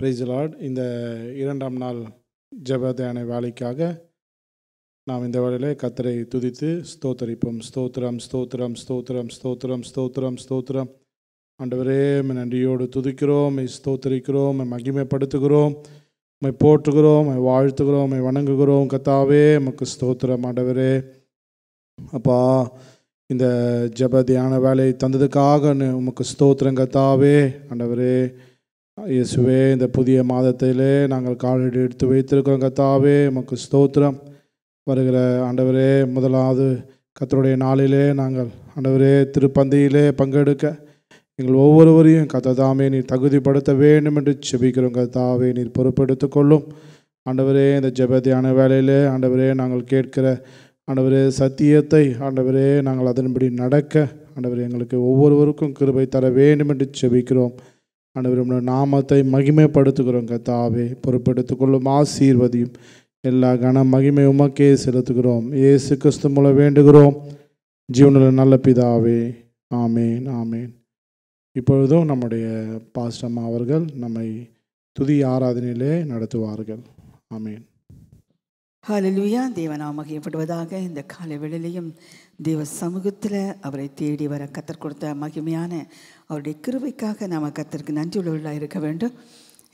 Price Lord இந்த இரண்டாம் நாள் ஜப தியான வேலைக்காக நாம் இந்த வேளையிலே கத்தரை துதித்து ஸ்தோத்தரிப்போம். ஸ்தோத்திரம் ஸ்தோத்திரம் ஸ்தோத்திரம் ஸ்தோத்திரம் ஸ்தோத்திரம் ஸ்தோத்திரம். ஆண்டவரே மை நன்றியோடு துதிக்கிறோம். மை ஸ்தோத்தரிக்கிறோம். மை மகிமைப்படுத்துகிறோம். மை போற்றுகிறோம். மை வாழ்த்துகிறோம். மை வணங்குகிறோம். கத்தாவே உமக்கு ஸ்தோத்திரம். ஆண்டவரே அப்பா இந்த ஜெப தியான வேலை தந்ததுக்காக உமக்கு ஸ்தோத்திரம் கத்தாவே ஆண்டவரே இயேசுவே இந்த புதிய மாதத்திலே நாங்கள் காலடி எடுத்து வைத்திருக்கிறோம் கத்தாவே உமக்கு ஸ்தோத்திரம். வருகிற ஆண்டவரே முதலாவது கத்தருடைய நாளிலே நாங்கள் ஆண்டவரே திருப்பந்தியிலே பங்கெடுக்க எங்கள் ஒவ்வொருவரையும் கத்ததாமே நீர் தகுதிப்படுத்த வேண்டும் என்று செபிக்கிறோம் கத்தாவே நீர் பொறுப்பெடுத்து கொள்ளும். ஆண்டவரே இந்த ஜெப வேலையிலே ஆண்டவரே நாங்கள் கேட்கிற ஆண்டவரே சத்தியத்தை ஆண்டவரே நாங்கள் அதன்படி நடக்க ஆண்டவரே எங்களுக்கு ஒவ்வொருவருக்கும் கிருபை தர வேண்டும் என்று செபிக்கிறோம். ஆண்டவர் நாமத்தை மகிமைப்படுத்துகிறோம் கத்தாவே பொறுப்பெடுத்துக் கொள்ளும் ஆசீர்வதியும் எல்லா கன மகிமை உமக்கே செலுத்துகிறோம். ஏசு கிறிஸ்து மூலம் வேண்டுகிறோம். ஜீவனில் நல்ல பிதாவே. ஆமேன் ஆமேன். இப்பொழுதும் நம்முடைய பாஸ்டம்மா அவர்கள் நம்மை துதி ஆராதனையிலே நடத்துவார்கள். ஆமேன். ஹலலுயா தேவனாம் மகிமைப்படுவதாக இந்த காலை வேளையிலையும் தேவ சமூகத்தில் அவரை தேடி வர கத்தர் கொடுத்த மகிமையான அவருடைய கிருவைக்காக நாம் கத்தருக்கு நன்றியுள்ளவர்களாக இருக்க வேண்டும்.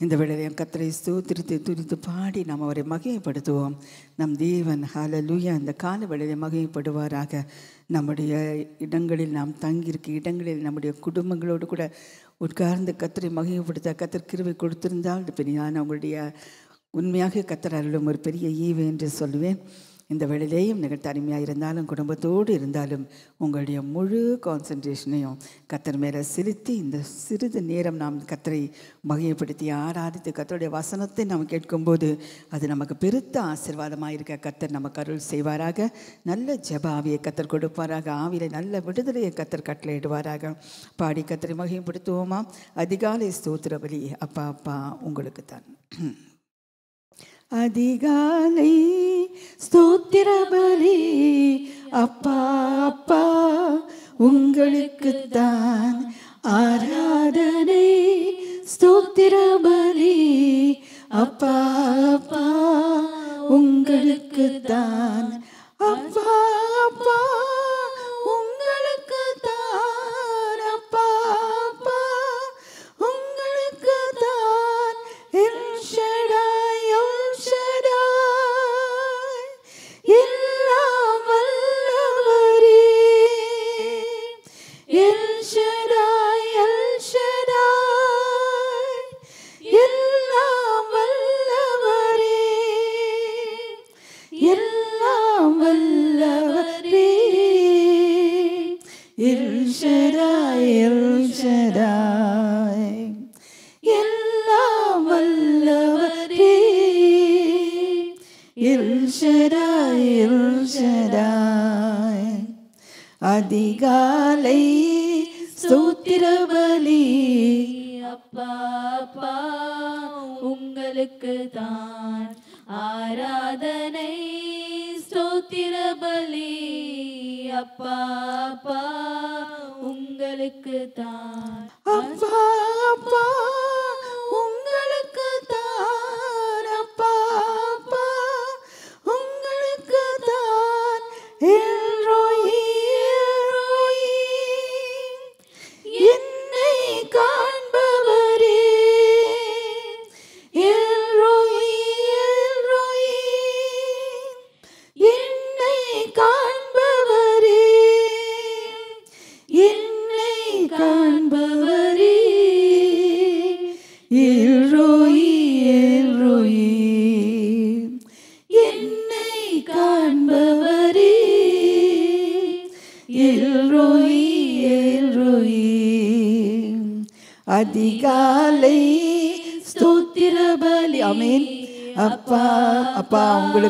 இந்த வேளையிலையும் கத்தரை ஸ்தோத்திரித்து துரித்து பாடி நாம் அவரை மகிமைப்படுத்துவோம். நம் தேவன் ஹalleluya இந்த கால வேளையிலே மகிமைப்படுவாராக. நம்முடைய இடங்களில் நாம் தங்கியிருக்க இடங்களில் நம்முடைய குடும்பங்களோடு கூட உட்கார்ந்து கத்தரை மகிமைப்படுத்த கத்தர் கிருவை கொடுத்திருந்தால் பெரியான உங்களுடைய உண்மையாக கத்தர் அருளும் ஒரு பெரிய ஈவு என்று சொல்லுவேன். இந்த வேளையிலேயும் நீங்கள் தனிமையாக இருந்தாலும் குடும்பத்தோடு இருந்தாலும் உங்களுடைய முழு கான்சன்ட்ரேஷனையும் கத்தர் மேலே செலுத்தி இந்த சிறிது நேரம் நாம் கத்தரை மகிமைப்படுத்தி ஆராதித்து கத்தருடைய வசனத்தை நாம் கேட்கும்போது அது நமக்கு பெருத்த ஆசீர்வாதமாக இருக்க கத்தர் நமக்கு அருள் செய்வாராக. நல்ல ஜப ஆவியை கத்தர் கொடுப்பாராக. ஆவியில் நல்ல விடுதலையை கத்தர் கட்டளையிடுவாராக. பாடி கத்தரை மகிமைப்படுத்துவோமா? அதிகாலை ஸ்தோத்திர வழி அப்பா அப்பா உங்களுக்கு தான் அதிகாலை ஸ்தோத்திரபலி. அப்பா அப்பா உங்களுக்குத்தான் ஆராதனை. ஸ்தோத்திரபலி. அப்பா அப்பா உங்களுக்குத்தான். அப்பா அப்பா.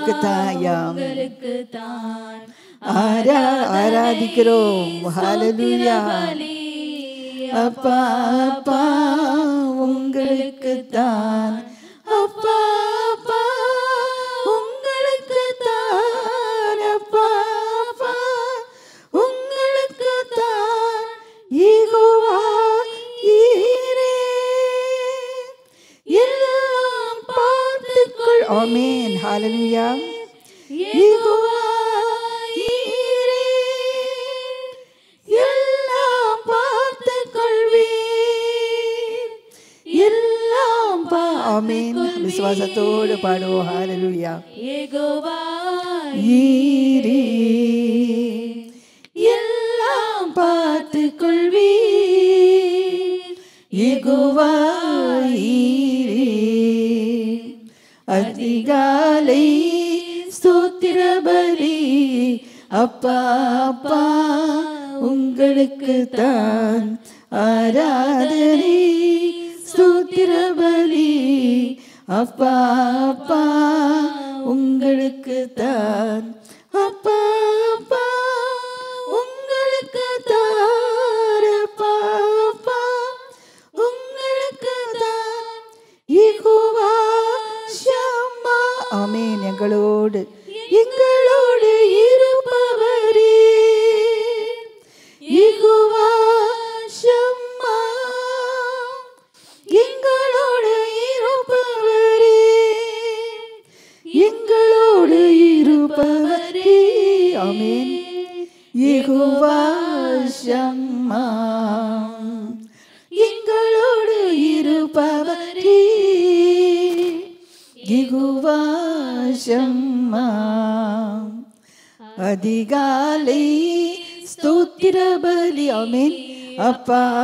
அவர்களுக்கு தாயாம் ஆரா ஆராதிக்கிறோம். ஹalleluya. அப்பா அப்பா உங்களுக்கு தான். அப்பா அப்பா உங்களுக்கு தான். அப்பா அப்பா உங்களுக்கு தான். ஈகோவா ஈரே. எல்லாம் பார்த்துக்கொள். ஆமே ஹalleluya யெகோவா நீரே எல்லாம் பார்த்து கொள்வீர். எல்லாம் ஆமென். விசுவாசத்தோடு பாடுவோம். ஹalleluya யெகோவா நீரே அப்பா அப்பா உங்களுக்கு தான் ஆராதனை சூத்திரபலி அப்பா அப்பா உங்களுக்கு தான். அப்பா அப்பா உங்களுக்கு தாரப்பா அப்பா உங்களுக்கு தான். ஈகுவா ஆமேன். எங்களோடு Papa.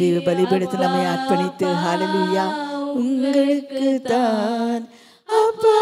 தெய்வ பலிபீடத்தில் நம்மை அர்ப்பணித்து ஹாலலுயா உங்களுக்கு தான் அப்பா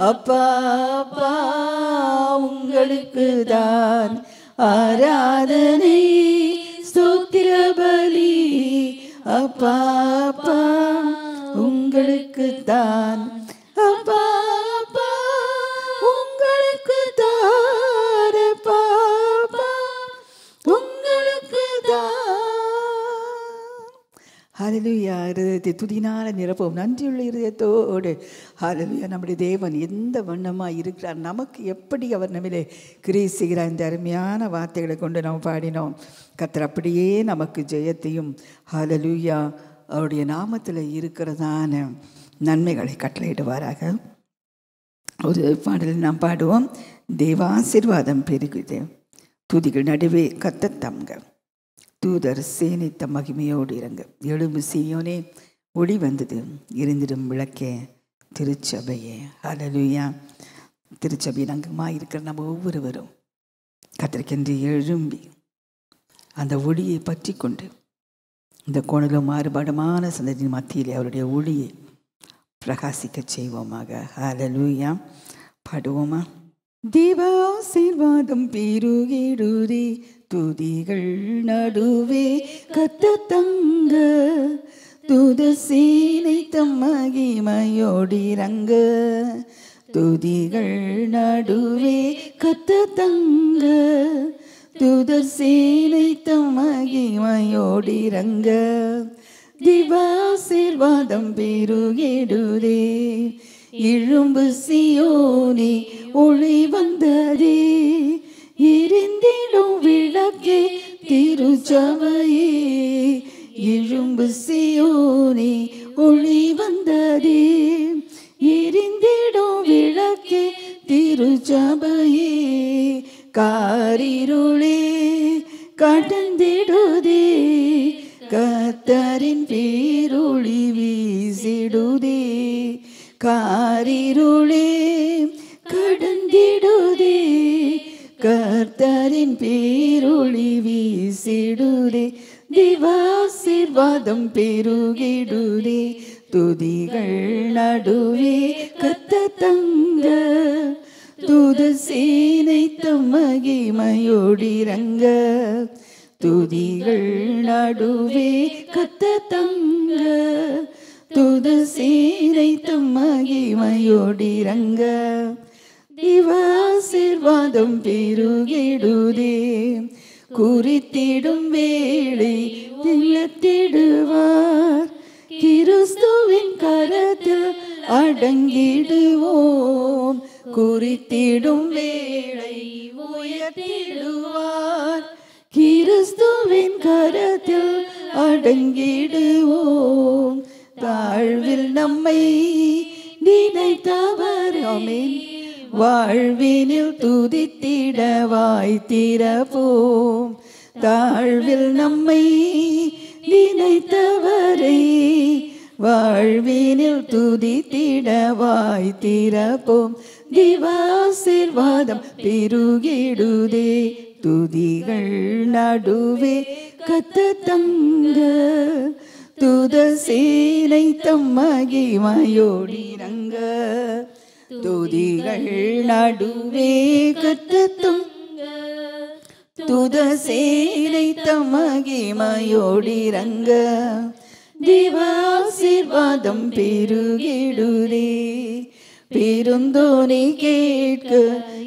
அப்பா அப்பா உங்களுக்கு தான் ஆராதனை ஸ்தோத்திர பலி அப்பா அப்பா உங்களுக்கு தான் ஹலலுயா இருதயத்தை துதினால நிரப்பவும். நன்றியுள்ள இருதயத்தோடு. ஹலலுயா நம்முடைய தேவன் எந்த வண்ணமாக இருக்கிறார்? நமக்கு எப்படி அவர் நம்மிலே கிரியை செய்கிறார்? இந்த அருமையான வார்த்தைகளை கொண்டு நாம் பாடினோம். கத்தர் அப்படியே நமக்கு ஜெயத்தையும் ஹலலுயா அவருடைய நாமத்தில் இருக்கிறதான நன்மைகளை கட்டளையிடுவாராக. ஒரு பாடலில் நாம் பாடுவோம். தேவாசிர்வாதம் பெருகுது. துதிகள் நடுவே கத்த தம்கள் தூதர் சேனித்த மகிமையோடு இறங்க. எழும்பு சீயோனே ஒளி வந்தது. இருந்திடும் விளக்கே திருச்சபையே. அலலுயா திருச்சபையின் அங்கமாக இருக்கிற நம்ம ஒவ்வொருவரும் கத்திரிக்கென்று எழும்பி அந்த ஒளியை பற்றி கொண்டு இந்த கோணலும் மாறுபாடுமான சந்ததியின் மத்தியிலே அவருடைய ஒளியை பிரகாசிக்க செய்வோமாக. அலலுயா பாடுவோமா? தீபாசீர்வாதம் பெருகிடுதே துதிகள் நடுவே கத்த தங்க துத சீனை தம் மகிமையோடிரங்க துதிகள் நடுவே கத்த தங்க துதர் சீனை தம் மகிமையோடிரங்க திவாசீர்வாதம் பெருகிடுதே இழும்பு சியோனி ஒளி வந்ததே இருந்திடும் விளக்கே திருச்சபையே. எழும்பு சியோனே ஒளி வந்ததே. பெருகிடுதே துதிகள் நடுவே கத்த தங்க. துத சேனை தம் மகிமையோடிரங்க துதிகள் நடுவே கத்த தங்க. துத சேனை தம் மகிமையோடிரங்க திவாசிர்வாதம் பெருகிடுதே பெருந்தோனை கேட்க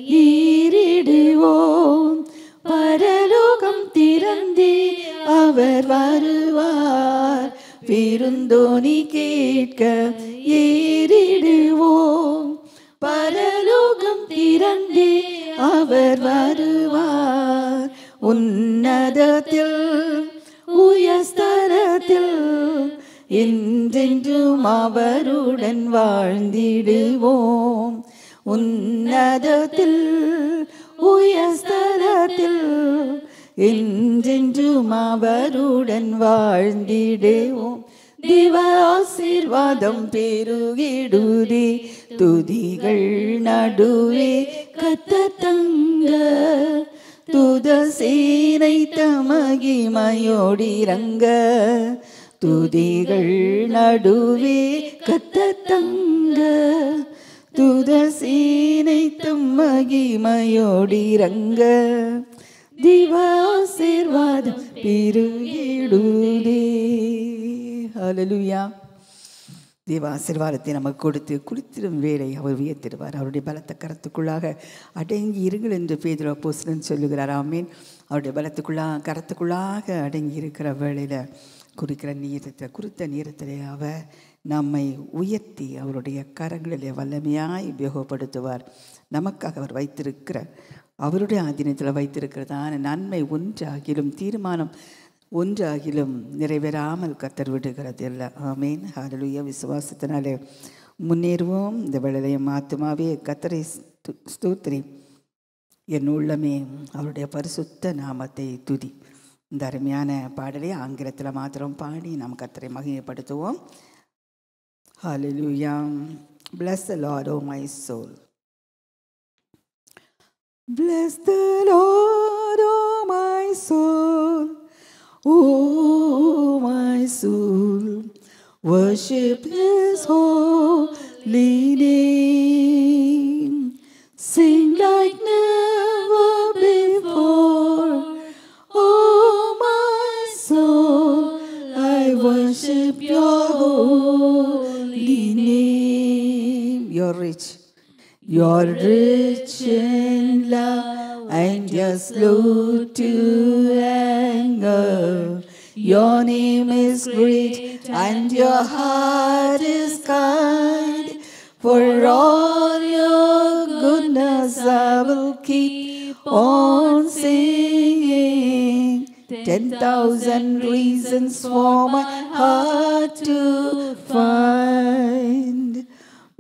ஈரிடுவோம் பரலோகம் திறந்தே அவர் வருவார். விருந்தோனி கேட்க ஏறிடுவோம். பரலோகம் திறந்தே அவர் வருவார். உன்னதத்தில் உயஸ்தரத்தில் என்றென்றும் அவருடன் வாழ்ந்திடுவோம். உன்னதத்தில் உயஸ்தரத்தில் என்றென்றும் அவருடன் வாழ்ந்திடுவோம். திவாசிர்வாதம் பெருகிடுதி துதிகள் நடுவே கத்த தங்க துத சேனை தமகிமையோடிரங்க துதிகள் நடுவே கத்த தங்க துதசீனைத்தும் மகிமையோடிரங்க. தம்மகிமையோடிரங்க திவாசிர்வாதம் பெருகிடுதே. ஹalleluya. தேவ ஆசீர்வாதத்தை நமக்கு கொடுத்து குளித்திடும் வேலை அவர் உயர்த்திடுவார். அவருடைய பலத்த கரத்துக்குள்ளாக அடங்கி இருங்கள் என்று பேதுரு போஸ்டன் சொல்லுகிறார். ஆமீன். அவருடைய பலத்துக்குள்ளாக கரத்துக்குள்ளாக அடங்கி இருக்கிற வேளையில் குறிக்கிற நீரத்தை குறித்த நேரத்தில் அவர் நம்மை உயர்த்தி அவருடைய கரங்களிலே வல்லமையாய் உபயோகப்படுத்துவார். நமக்காக அவர் வைத்திருக்கிற அவருடைய ஆதீனத்தில் வைத்திருக்கிறதான நன்மை ஒன்றாகிலும் தீர்மானம் ஒன்றாகிலும் நிறைவேறாமல் கத்தர் விடுகிறது இல்லை ஆமீன். ஹalleluya. விசுவாசத்தினாலே முன்னேறுவோம். இந்த வேளையிலையும் ஆத்மாவே கத்தரை ஸ்து- என் உள்ளமே அவருடைய பரிசுத்த நாமத்தை துதி. இந்த அருமையான பாடலை ஆங்கிலத்தில் மாத்திரம் பாடி நாம் கத்தரை மகிமைப்படுத்துவோம். Hallelujah. Bless the Lord, O my soul. Bless the Lord, O my soul. O my soul. Worship His holy name. Sing like never You're rich in love and you're slow to anger. Your name is great and your heart is kind. For all your goodness, I will keep on singing. Ten thousand reasons for my heart to find.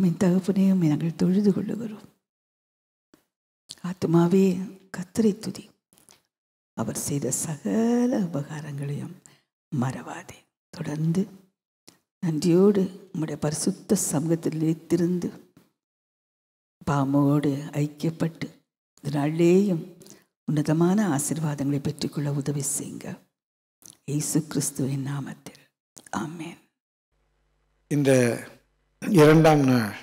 ஆமென். தகப்பனையும் நாங்கள் தொழுது கொள்ளுகிறோம். ஆத்மாவே கத்திரை துதி. அவர் செய்த சகல உபகாரங்களையும் மறவாதே. தொடர்ந்து நன்றியோடு உம்முடைய பரிசுத்த சமூகத்தில் வைத்திருந்து பாமோடு ஐக்கியப்பட்டு இதனாலேயும் உன்னதமான ஆசிர்வாதங்களை பெற்றுக்கொள்ள உதவி செய்யுங்க. இயேசு கிறிஸ்துவின் நாமத்தில். ஆமேன். இந்த இரண்டாம் நாள்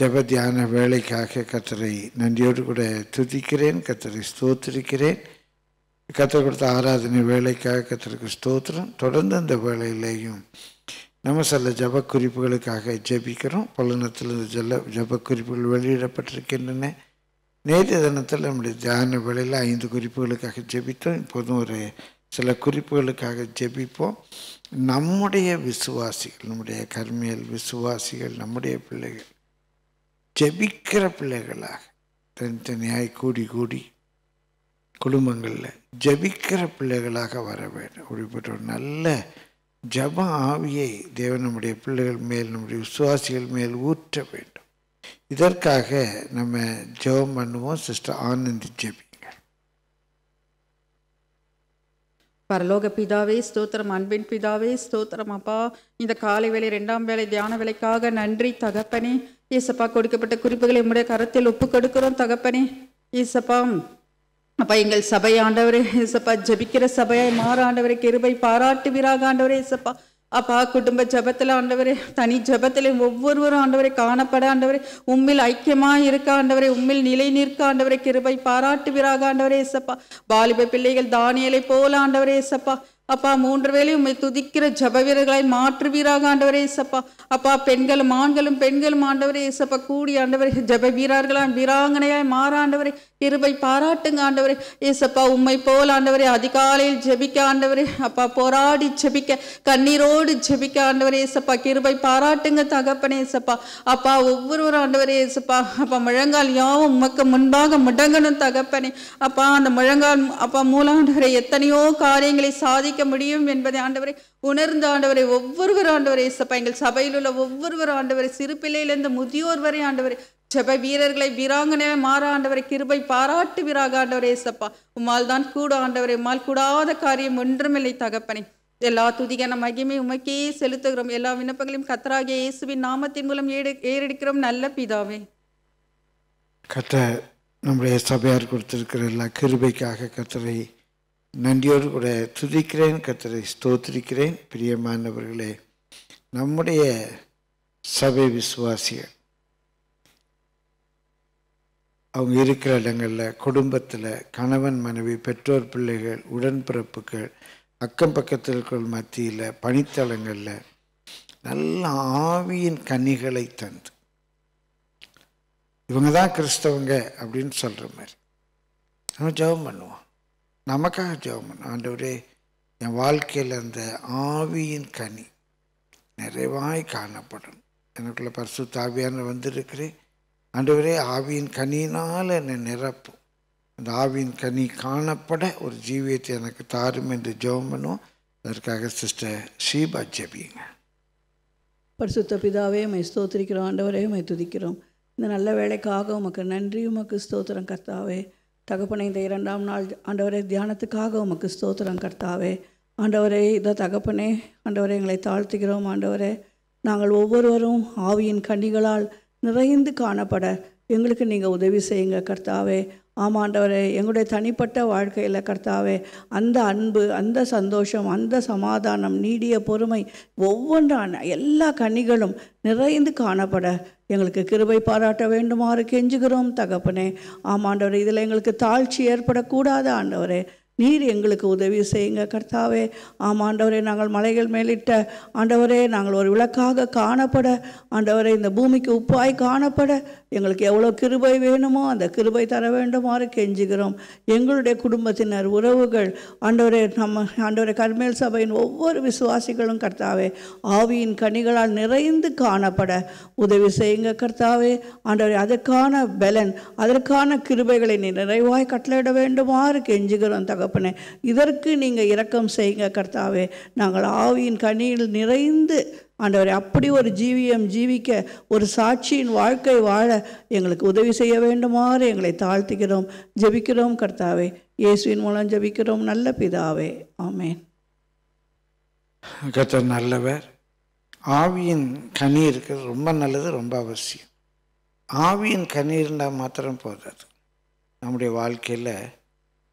ஜெப தியான வேலைக்காக கத்தரை நன்றியோடு கூட துதிக்கிறேன் கத்தரை ஸ்தோத்திரிக்கிறேன். கத்தர் கொடுத்த ஆராதனை வேலைக்காக கத்தருக்கு ஸ்தோத்திரம். தொடர்ந்து அந்த வேலையிலேயும் நம்ம சில ஜப குறிப்புகளுக்காக ஜெபிக்கிறோம். பலனத்தில் இந்த ஜல ஜப குறிப்புகள் வெளியிடப்பட்டிருக்கின்றன. நேற்று தினத்தில் நம்முடைய தியான வேலையில் ஐந்து குறிப்புகளுக்காக ஜெபித்தோம். இப்போதும் ஒரு சில குறிப்புகளுக்காக ஜெபிப்போம். நம்முடைய விசுவாசிகள் நம்முடைய கர்மியல் விசுவாசிகள் நம்முடைய பிள்ளைகள் ஜெபிக்கிற பிள்ளைகளாக தனித்தனியாய் கூடி கூடி குடும்பங்களில் ஜெபிக்கிற பிள்ளைகளாக வர வேண்டும். அப்படிப்பட்ட ஒரு நல்ல ஜப ஆவியை தேவன் நம்முடைய பிள்ளைகள் மேல் நம்முடைய விசுவாசிகள் மேல் ஊற்ற வேண்டும். இதற்காக நம்ம ஜெபம் பண்ணுவோம். சிஸ்டர் ஆனந்தி ஜெபிங்க பரலோக பிதாவே ஸ்தோத்திரம். அன்பின் பிதாவே ஸ்தோத்திரம் அப்பா. இந்த காலை வேலை ரெண்டாம் வேளை தியான வேலைக்காக நன்றி தகப்பனே. ஏசப்பா கொடுக்கப்பட்ட குறிப்புகளை உடைய கரத்தில் ஒப்பு கொடுக்கிறோம் தகப்பனே. ஏசப்பா அப்பா எங்கள் சபை ஆண்டவரே. ஏசப்பா ஜெபிக்கிற சபையாய் மாற ஆண்டவரை கிருபை பாராட்டுவீராக ஆண்டவரே ஏசப்பா. அப்பா குடும்ப ஜெபத்தில் ஆண்டவரே தனி ஜெபத்தில் ஒவ்வொருவரும் ஆண்டவரை காணப்பட ஆண்டவரே உம்மில் ஐக்கியமாக இருக்க ஆண்டவரை உம்மில் நிலை நிற்க ஆண்டவரை கிருபை பாராட்டுவீராக ஆண்டவரே இசப்பா வாலிப பிள்ளைகள் தானியலை போல ஆண்டவரே இசப்பா அப்பா மூன்று வேளையும் உம்மை துதிக்கிற ஜப வீரர்களை மாற்றுவீராக ஆண்டவரே இசப்பா அப்பா பெண்களும் ஆண்களும் பெண்களும் ஆண்டவரே இசப்பா கூடி ஆண்டவரே ஜப வீரர்களாய் வீராங்கனையாய் மாற ஆண்டவரே கிருபை பாராட்டுங்க ஆண்டவரே. ஏசப்பா உம்மை போல் ஆண்டவரே அதிகாலையில் ஜெபிக்க ஆண்டவரே. அப்பா போராடி ஜெபிக்க கண்ணீரோடு ஜெபிக்க ஆண்டவரே ஏசப்பா. கிருபை பாராட்டுங்க தகப்பனே ஏசப்பா. அப்பா ஒவ்வொருவரும் ஆண்டவரே ஏசப்பா. அப்பா முழங்கால் யாவும் உமக்கு முன்பாக முடங்கணும் தகப்பனே. அப்பா அந்த முழங்கால் அப்பா மூலாண்டவரை எத்தனையோ காரியங்களை சாதிக்க முடியும் என்பதை ஆண்டவரே உணர்ந்த ஆண்டவரை ஒவ்வொருவர் ஆண்டவரை இசப்பா எங்கள் சபையில் உள்ள ஒவ்வொருவர் ஆண்டவரை சிறு பிள்ளையிலிருந்து முதியோர் வரை ஆண்டவரை ஜப வீரர்களை வீராங்கனை மாற ஆண்டவரை கிருபை பாராட்டு வீராக ஆண்டவரே இசப்பா. உம்மால் தான் கூட ஆண்டவரை உம்மால் கூடாத காரியம் ஒன்றுமில்லை தகப்பனே. எல்லா துதிகான மகிமை உமக்கே செலுத்துகிறோம். எல்லா விண்ணப்பங்களையும் கத்தராகிய இயேசுவின் நாமத்தின் மூலம் ஏடு ஏறெடுக்கிறோம். நல்ல பிதாவே. கத்த நம்முடைய சபையார் கொடுத்திருக்கிற எல்லா கிருபைக்காக கத்தரை நன்றியோடு கூட துதிக்கிறேன் கத்தரை ஸ்தோத்திரிக்கிறேன். பிரியமானவர்களே நம்முடைய சபை விசுவாசிகள் அவங்க இருக்கிற இடங்களில் குடும்பத்தில் கணவன் மனைவி பெற்றோர் பிள்ளைகள் உடன்பிறப்புகள் அக்கம் பக்கத்தில் இருக்கிற மத்தியில் பணித்தளங்களில் நல்ல ஆவியின் கனிகளை தந்து. இவங்க தான் கிறிஸ்தவங்க அப்படின்னு சொல்கிற மாதிரி. நம்ம ஜெபம் பண்ணுவோம். நமக்காக ஜெபம் ஆண்டவரே என் வாழ்க்கையில் அந்த ஆவியின் கனி நிறைவாய் காணப்படணும் எனக்குள்ள பரிசு தாவியான வந்திருக்கிறேன். ஆண்டவரே ஆவியின் கனியினால் என்னை நிரப்பும். அந்த ஆவியின் கனி காணப்பட ஒரு ஜீவியத்தை எனக்கு தாரும் என்று ஜெபம் பண்ணுவோம். அதற்காக சிஸ்டர் ஷீபா ஜெபிங்க பரிசுத்த பிதாவே மை ஸ்தோத்திரிக்கிறோம். ஆண்டவரே மை துதிக்கிறோம். இந்த நல்ல வேலைக்காக உமக்கு நன்றி உமக்கு ஸ்தோத்திரம் கர்த்தாவே. தகப்பனை இந்த இரண்டாம் நாள் ஆண்டவரே தியானத்துக்காக உமக்கு ஸ்தோத்திரம் கர்த்தாவே. ஆண்டவரே இதை தகப்பனே ஆண்டவரே எங்களை தாழ்த்துகிறோம் ஆண்டவரே. நாங்கள் ஒவ்வொருவரும் ஆவியின் கண்ணிகளால் நிறைந்து காணப்பட எங்களுக்கு நீங்கள் உதவி செய்யுங்க கர்த்தாவே. ஆமாண்டவரே எங்களுடைய தனிப்பட்ட வாழ்க்கையில் கர்த்தாவே அந்த அன்பு அந்த சந்தோஷம் அந்த சமாதானம் நீடிய பொறுமை ஒவ்வொன்றான எல்லா கனிகளும் நிறைந்து காணப்பட எங்களுக்கு கிருபை பாராட்ட வேண்டுமாறு கெஞ்சுகிறோம் தகப்பனே. ஆமாண்டவரே இதில் எங்களுக்கு தாழ்ச்சி ஏற்படக்கூடாது ஆண்டவரே. நீர் எங்களுக்கு உதவி செய்யுங்க கர்த்தாவே. ஆமாண்டவரே நாங்கள் மலைகள் மேலிட்ட ஆண்டவரே நாங்கள் ஒரு விளக்காக காணப்பட ஆண்டவரே இந்த பூமிக்கு உப்பாய் காணப்பட எங்களுக்கு எவ்வளோ கிருபை வேணுமோ அந்த கிருபை தர வேண்டுமாறு கெஞ்சுகிறோம். எங்களுடைய குடும்பத்தினர் உறவுகள் ஆண்டவரே நம்ம ஆண்டவரே கர்மேல் சபையின் ஒவ்வொரு விசுவாசிகளும் கர்த்தாவே ஆவியின் கனிகளால் நிறைந்து காணப்பட உதவி செய்யுங்க கர்த்தாவே. ஆண்டவரே அதற்கான பலன் அதற்கான கிருபைகளை நீ நிறைவாய் கட்டளையிட வேண்டுமாறு கெஞ்சுகிறோம் தகப்பனே. இதற்கு நீங்கள் இரக்கம் செய்யுங்க கர்த்தாவே. நாங்கள் ஆவியின் கனியில் நிறைந்து ஆண்டவர் அப்படி ஒரு ஜீவியம் ஜீவிக்க ஒரு சாட்சியின் வாழ்க்கை வாழ எங்களுக்கு உதவி செய்ய வேண்டுமாறு எங்களை தாழ்த்துகிறோம் ஜெபிக்கிறோம் கர்த்தாவே. இயேசுவின் மூலம் ஜெபிக்கிறோம் நல்ல பிதாவே. ஆமேன். கர்த்தர் நல்லவர். ஆவியின் கனி இருக்கிறது ரொம்ப நல்லது ரொம்ப அவசியம். ஆவியின் கனி இருந்தால் மாத்திரம் போதாது. நம்முடைய வாழ்க்கையில்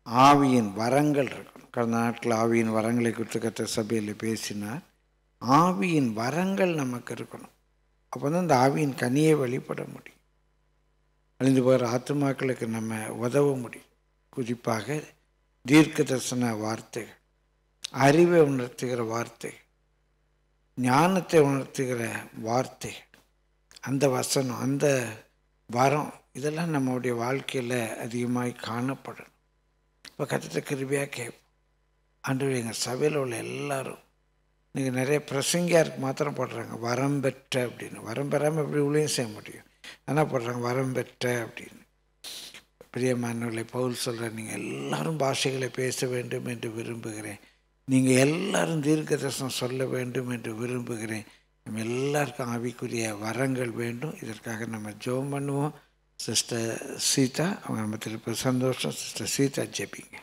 ஆவியின் வரங்கள் இருக்கணும் கடந்த நாட்டில் ஆவியின் வரங்களை குறித்து கத்த சபையில் பேசினார். ஆவியின் வரங்கள் நமக்கு இருக்கணும். அப்போ தான் இந்த ஆவியின் கனியை வெளிப்பட முடியும். அழிந்து போகிற ஆத்துமாக்களுக்கு நம்ம உதவ முடியும். குறிப்பாக தீர்க்க தரிசன வார்த்தைகள் அறிவை உணர்த்துகிற வார்த்தை ஞானத்தை உணர்த்துகிற வார்த்தை அந்த வசனம் அந்த வரம் இதெல்லாம் நம்மளுடைய வாழ்க்கையில் அதிகமாக காணப்படணும். இப்போ கத்திட்ட கிருபியாக கேட்போம். அன்று எங்கள் சபையில் உள்ள எல்லாரும் இன்றைக்கி நிறைய பிரசங்கியாருக்கு மாத்திரம் போடுறாங்க. வரம் பெற்ற அப்படின்னு. வரம் பெறாமல் எப்படி உள்ளேயும் செய்ய முடியும்? என்ன போடுறாங்க. வரம் பெற்ற அப்படின்னு. பிரியமானவர்களை பவுல் சொல்கிற நீங்கள் எல்லாரும் பாஷைகளை பேச வேண்டும் என்று விரும்புகிறேன். நீங்கள் எல்லாரும் தீர்க்க தரிசனம் சொல்ல வேண்டும் என்று விரும்புகிறேன். நம்ம எல்லாருக்கும் ஆவிக்குரிய வரங்கள் வேண்டும். இதற்காக நம்ம ஜோம் பண்ணுவோம். சிஸ்டர் சீதா அவங்க நம்ம திருப்பி சந்தோஷம். சிஸ்டர் சீதா ஜெபிங்க.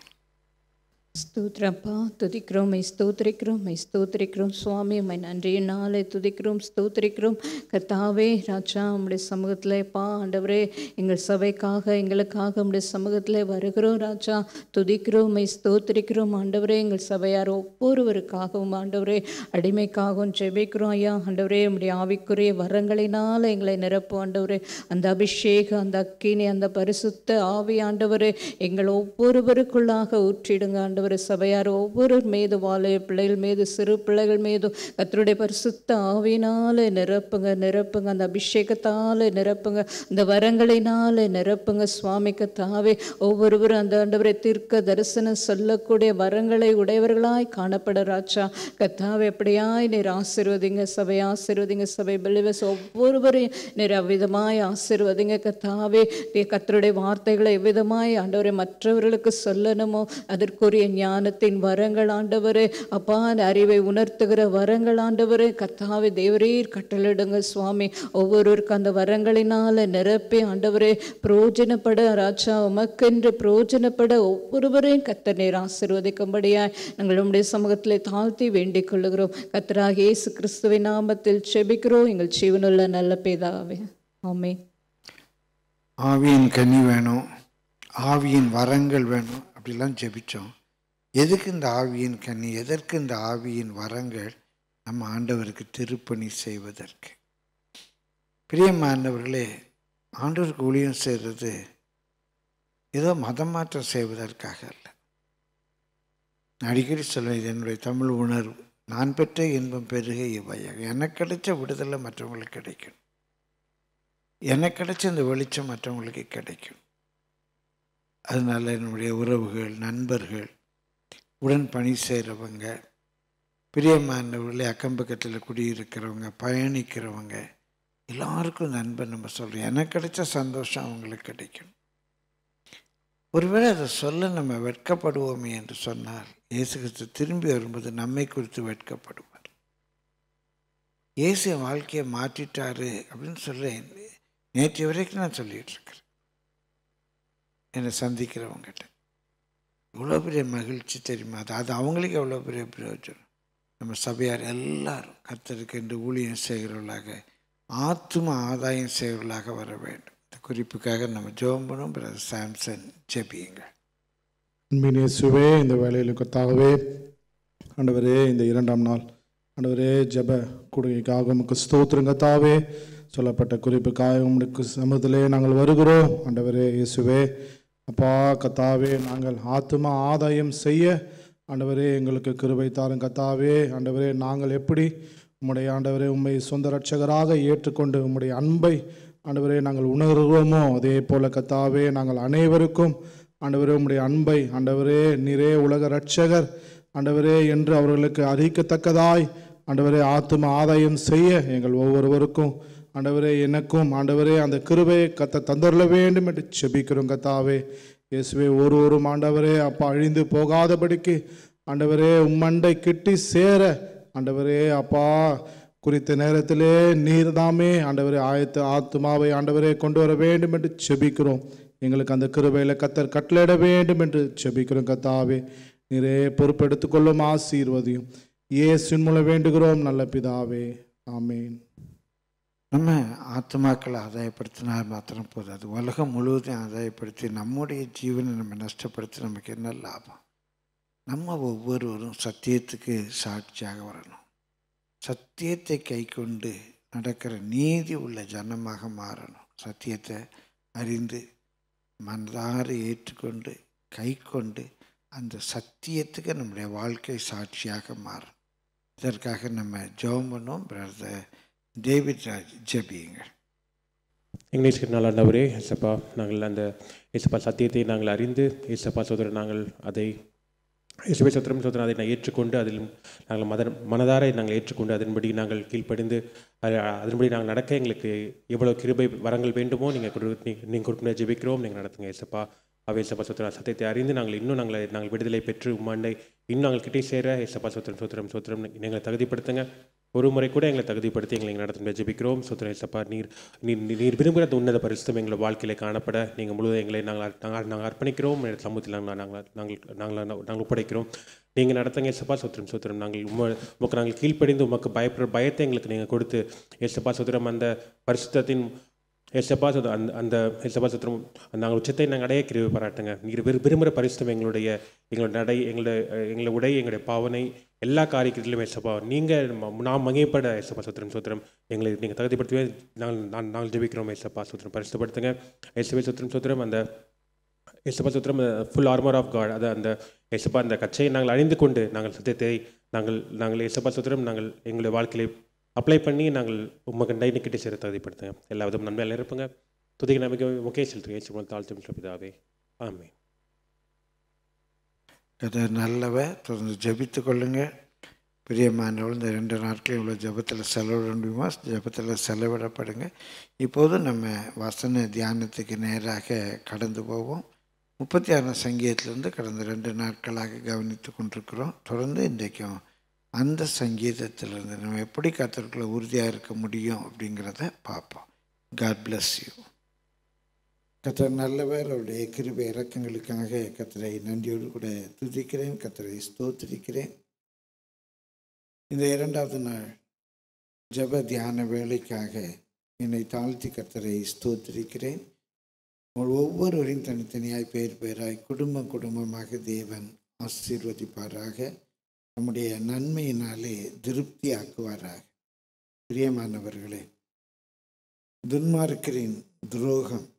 ஸ்தூத்ரப்பா துதிக்கிறோம் மை ஸ்தோத்திரிக்கிறோம் மை ஸ்தோத்திரிக்கிறோம். சுவாமி மை நன்றிய நாளை துதிக்கிறோம் ஸ்தோத்திரிக்கிறோம். கர்த்தாவே ராஜா உம்முடைய சமூகத்திலேப்பா ஆண்டவரே எங்கள் சபைக்காக எங்களுக்காக உம்முடைய சமூகத்தில் வருகிறோம் ராஜா. துதிக்கிறோம் மை ஸ்தோத்திரிக்கிறோம் ஆண்டவரே எங்கள் சபையார் ஒவ்வொருவருக்காகவும் ஆண்டவரே அடிமைக்காகவும் ஜெபிக்கிறோம் ஐயா. ஆண்டவரே உம்முடைய ஆவிக்குரிய வரங்களினால் எங்களை நிரப்பும் ஆண்டவரே. அந்த அபிஷேகம் அந்த அக்கினி அந்த பரிசுத்த ஆவி ஆண்டவரே எங்கள் ஒவ்வொருவருக்குள்ளாக ஊற்றிடுங்க ஆண்டவர். சபையார் ஒவ்வொரு மீது வாழைய பிள்ளைகள் மீது சிறு பிள்ளைகள் மீதும் கத்தருடைய பரிசுத்த ஆவினால நிரப்புங்க நிரப்புங்க. அந்த அபிஷேகத்தால நிரப்புங்க அந்த வரங்களினால நிரப்புங்க. சுவாமிக்கு தாவே ஒவ்வொருவரும் அந்த ஆண்டவரை தீர்க்க தரிசனம் சொல்லக்கூடிய வரங்களை உடையவர்களாய் காணப்பட ராஜா கத்தாவே எப்படியாய் நீர் ஆசிர்வதிங்க சபை ஆசிர்வதிங்க சபை பிலிவஸ் ஒவ்வொருவரையும் நீர் அவ்விதமாய் ஆசிர்வதிங்க. கத்தாவே நீ கத்தருடைய வார்த்தைகளை எவ்விதமாய் ஆண்டவரை மற்றவர்களுக்கு சொல்லணுமோ அதற்குரிய ஞானத்தின் வரங்கள் ஆண்டவர் அப்பா அறிவை உணர்த்துகிற வரங்கள் ஆண்டவர் கத்தாவை தேவரீர் கட்டளிடுங்க சுவாமி. ஒவ்வொருவருக்கும் அந்த வரங்களினால நிரப்பி ஆண்டவரே. புரோஜனப்பட ராஜா உமக்கென்று புரோஜனப்பட ஒவ்வொருவரையும் கத்த நீர் ஆசீர்வதிக்கும்படியாய் நாங்கள் உம்முடைய சமூகத்திலே தாழ்த்தி வேண்டிக் கொள்ளுகிறோம். கத்தராக இயேசு கிறிஸ்துவின் நாமத்தில் செபிக்கிறோம். எங்கள் ஜீவனுள்ள நல்ல பேதாவே. ஆமே ஆவியின் கனி வேணும். ஆவியின் வரங்கள் வேணும். அப்படிலாம் ஜெபிச்சோம். எதுக்கு இந்த ஆவியின் கண்ணி எதற்கு இந்த ஆவியின் வரங்கள் நம்ம ஆண்டவருக்கு திருப்பணி செய்வதற்கு? பிரியமானவர்களே ஆண்டவருக்கு ஊழியம் செய்கிறது ஏதோ மதம் மாற்றம் செய்வதற்காக அல்ல. அடிக்கடி சொல்வேன் இது என்னுடைய தமிழ் உணர்வு. நான் பெற்ற இன்பம் பெருக இவையாக எனக்கு கிடைச்ச விடுதலை மற்றவங்களுக்கு கிடைக்கும். எனக்கு கிடைச்ச இந்த வெளிச்சம் மற்றவங்களுக்கு கிடைக்கும். அதனால என்னுடைய உறவுகள் நண்பர்கள் உடன் பணி செய்கிறவங்க பிரியமானவர்களே அக்கம்பக்கத்தில் குடியிருக்கிறவங்க பயணிக்கிறவங்க எல்லாருக்கும் இந்த அன்பை நம்ம சொல்கிறோம் எனக்கு கிடைச்ச சந்தோஷம் அவங்களுக்கு கிடைக்கும். ஒருவேளை அதை சொல்ல நம்ம வெட்கப்படுவோமே என்று சொன்னால் இயேசு கிறிஸ்து திரும்பி வரும்போது நம்மை குறித்து வெட்கப்படுவார். இயேசு என் வாழ்க்கையை மாற்றிட்டாரு அப்படின்னு சொல்கிறேன் நேற்று வரைக்கும் நான் சொல்லிகிட்ருக்கிறேன் என்னை சந்திக்கிறவங்ககிட்ட இவ்வளோ பெரிய மகிழ்ச்சி தெரியுமா? அது அது அவங்களுக்கு எவ்வளோ பெரிய பிரயோஜனம்? நம்ம சபையார் எல்லாரும் கத்தருக்கு என்று ஊழியம் செய்கிறவர்களாக ஆத்தும ஆதாயம் செய்கிறவர்களாக வர வேண்டும். இந்த குறிப்புக்காக நம்ம ஜோம்பனும் பிரதர் சாம்சன் ஜெபியுங்கள். அன்பின் இயேசுவே இந்த வேலையில் கொத்தாகவே ஆண்டவரே இந்த இரண்டாம் நாள் ஆண்டவரே ஜெப கொடுகைக்காக உமக்கு ஸ்தோத்திரம் கத்தாவே சொல்லப்பட்ட குறிப்புக்காக உங்களுக்கு சமூகத்திலே நாங்கள் வருகிறோம். ஆண்டவரே இயேசுவே அப்பா கத்தாவே நாங்கள் ஆத்தும ஆதாயம் செய்ய ஆண்டவரே எங்களுக்கு கிருபை தாரும் கத்தாவே ஆண்டவரே நாங்கள் எப்படி உம்முடைய ஆண்டவரே உம்மை சொந்த ரட்சகராக ஏற்றுக்கொண்டு உம்முடைய அன்பை ஆண்டவரே நாங்கள் உணர்கிறோமோ அதே போல கத்தாவே நாங்கள் அனைவருக்கும் ஆண்டவரே உம்முடைய அன்பை ஆண்டவரே நிறே உலக ரட்சகர் ஆண்டவரே என்று அவர்களுக்கு அறிக்கத்தக்கதாய் ஆண்டவரே ஆத்தும ஆதாயம் செய்ய எங்கள் ஒவ்வொருவருக்கும் ஆண்டவரே எனக்கும் ஆண்டவரே அந்த கிருபையை கத்த தந்தருள வேண்டும் என்று செபிக்கிறோம் கத்தாவே. இயேசுவே ஒரு ஒரு ஆண்டவரே அப்பா அழிந்து போகாதபடிக்கு ஆண்டவரே உம்மண்டை கிட்டி சேர. ஆண்டவரே அப்பா குறித்த நேரத்திலே நீர் தாமே ஆண்டவரே ஆயத்து ஆத்துமாவை ஆண்டவரே கொண்டு வர வேண்டும் என்று செபிக்கிறோம். எங்களுக்கு அந்த கிருபையில் கத்தர் கட்டளையிட வேண்டும் என்று செபிக்கிறோம் கத்தாவே. நீரே பொறுப்பெடுத்துக்கொள்ளும் ஆசீர்வதியும். இயேசுவின் மூலம் வேண்டுகிறோம் நல்ல பிதாவே. ஆமேன். நம்ம ஆத்மாக்களை ஆதாயப்படுத்தினால் மாத்திரம் போதாது உலகம் முழுவதும் ஆதாயப்படுத்தி நம்முடைய ஜீவனை நம்ம நஷ்டப்படுத்தி நமக்கு என்ன லாபம்? நம்ம ஒவ்வொருவரும் சத்தியத்துக்கு சாட்சியாக வரணும். சத்தியத்தை கை கொண்டு நடக்கிற நீதி உள்ள ஜனமாக மாறணும். சத்தியத்தை அறிந்து மனதார ஏற்றுக்கொண்டு கை கொண்டு அந்த சத்தியத்துக்கு நம்முடைய வாழ்க்கை சாட்சியாக மாறும். இதற்காக நம்ம ஜெபம் பண்ணோம் பிரதர் டேவிட் ராஜ் ஜெபியுங்க இங்கிலீஷ்க்கு நாள் ஆண்டவரே ஏசப்பா நாங்கள் அந்த ஏசப்பா சத்தியத்தை நாங்கள் அறிந்து ஏசப்பா சோதரன் நாங்கள் அதை இயேசுவை சத்திரம் சோதரன் அதை நான் ஏற்றுக்கொண்டு அதில் நாங்கள் மத மனதார நாங்கள் ஏற்றுக்கொண்டு அதன்படி நாங்கள் கீழ்ப்படிந்து அதன்படி நாங்கள் நடக்க எங்களுக்கு எவ்வளோ கிருபை வரங்கள் வேண்டுமோ நீங்கள் கொடு நீங்கள் கொடுக்கணும் ஜெபிக்கிறோம் நீங்கள் நடத்துங்க ஏசப்பா. அவை ஏசப்பா சோத்திரம் சத்தியத்தை அறிந்து நாங்கள் இன்னும் நாங்கள் நாங்கள் விடுதலை பெற்று உம்மாண்டை இன்னும் நாங்கள் கிட்டே சேர ஏசப்பா சோத்திரம் சோத்திரம் சோத்திரம் எங்களை தகுதிப்படுத்துங்க. ஒரு முறை கூட எங்களை தகுதிப்படுத்தி எங்களை நடத்தின ஜெபிக்கிறோம். சோத்திரம் தப்பா நீர் நீர் நீர் விரும்புகிற உன்னத பரிசுத்தம் எங்களை வாழ்க்கையில் காணப்பட நீங்கள் முழுவதும் எங்களை நாங்கள் நாங்கள் நாங்கள் அர்ப்பணிக்கிறோம். எங்கள் சமூகத்தில் நாங்கள் நாங்கள் நாங்கள் நாங்கள் நாங்கள் ஒப்படைக்கிறோம். நீங்கள் நடத்துங்க எசப்பா சோத்திரம் சோத்திரம் நாங்கள் உம உமக்கு நாங்கள் கீழ்ப்படிந்து உமக்கு பயப்படுற பயத்தை எங்களுக்கு நீங்கள் கொடுத்து எசப்பா சோத்திரம் அந்த பரிசுத்தத்தின் எசப்பா சோத அந்த அந்த ஏசப்பா சோத்திரம் நாங்கள் உச்சத்தை நாங்கள் அடைய கிருவி பாராட்டுங்க. நீங்கள் விரு விரும்புகிற பரிசுத்தம் எங்களுடைய எங்களோட நடை எங்களுடைய எங்களுடைய உடை எங்களுடைய பாவனை எல்லா காரியத்திலும் ஏசப்பா நீங்கள் நாம் மகிமைப்பட ஏசப்பா சுத்திரம் சுத்திரம். எங்களை நீங்கள் தகுதிப்படுத்தவே நாங்கள் நான் நாங்கள் ஜெபிக்கிறோம் ஏசப்பா சுத்திரம். பரிசுப்படுத்துங்க ஏசப்பா சுத்திரம் சுத்திரம். அந்த ஏசப்பா சுத்திரம் ஃபுல் ஆர்மர் ஆஃப் காட் அதை அந்த ஏசப்பா அந்த கச்சையை நாங்கள் அணிந்து கொண்டு நாங்கள் சத்தியத்தை நாங்கள் நாங்கள் ஏசப்பா சுத்திரம் நாங்கள் எங்களுடைய வாழ்க்கையில அப்ளை பண்ணி நாங்கள் உமக்கு டைனிக்கிட்டே சேர தகுதிப்படுத்துங்க. எல்லா விதமும் நன்மையில் இருப்பங்க துதிக்கு நம்பிக்கை முக்கிய செலுத்துங்க. ஏசப்பா தாழ்த்து பிதாவே. ஆமென். நல்லவ தொடர்ந்து ஜபித்து கொள்ளுங்கள் பிரியமானவள் இந்த ரெண்டு நாட்கள் இவ்வளோ ஜெபத்தில் செலவிட முடியுமா? ஜெபத்தில் செலவிடப்படுங்க. இப்போது நம்ம வசன தியானத்துக்கு நேராக கடந்து போவோம். முப்பத்தி ஆறாம் சங்கீதத்திலேருந்து கடந்த ரெண்டு நாட்களாக கவனித்து கொண்டிருக்கிறோம். தொடர்ந்து இன்றைக்கும் அந்த சங்கீதத்திலிருந்து நம்ம எப்படி கத்தருக்குள்ள உறுதியாக இருக்க முடியும் அப்படிங்கிறத பார்ப்போம். காட் பிளஸ் யூ கத்தர் நல்லவர் அவருடைய கிருபை இறக்கங்களுக்காக கத்தரை நன்றியோடு கூட துதிக்கிறேன் கத்தரை ஸ்தோத்திரிக்கிறேன். இந்த இரண்டாவது நாள் ஜப தியான வேலைக்காக என்னை தாழ்த்தி கத்தரை ஸ்தோத்திருக்கிறேன். உங்கள் ஒவ்வொருவரையும் தனித்தனியாய் பேர் பெயராய் குடும்பம் குடும்பமாக தேவன் ஆசீர்வதிப்பாராக. நம்முடைய நன்மையினாலே திருப்தி ஆக்குவாராக பிரியமானவர்களே துன்மார்க்கரின் துரோகம்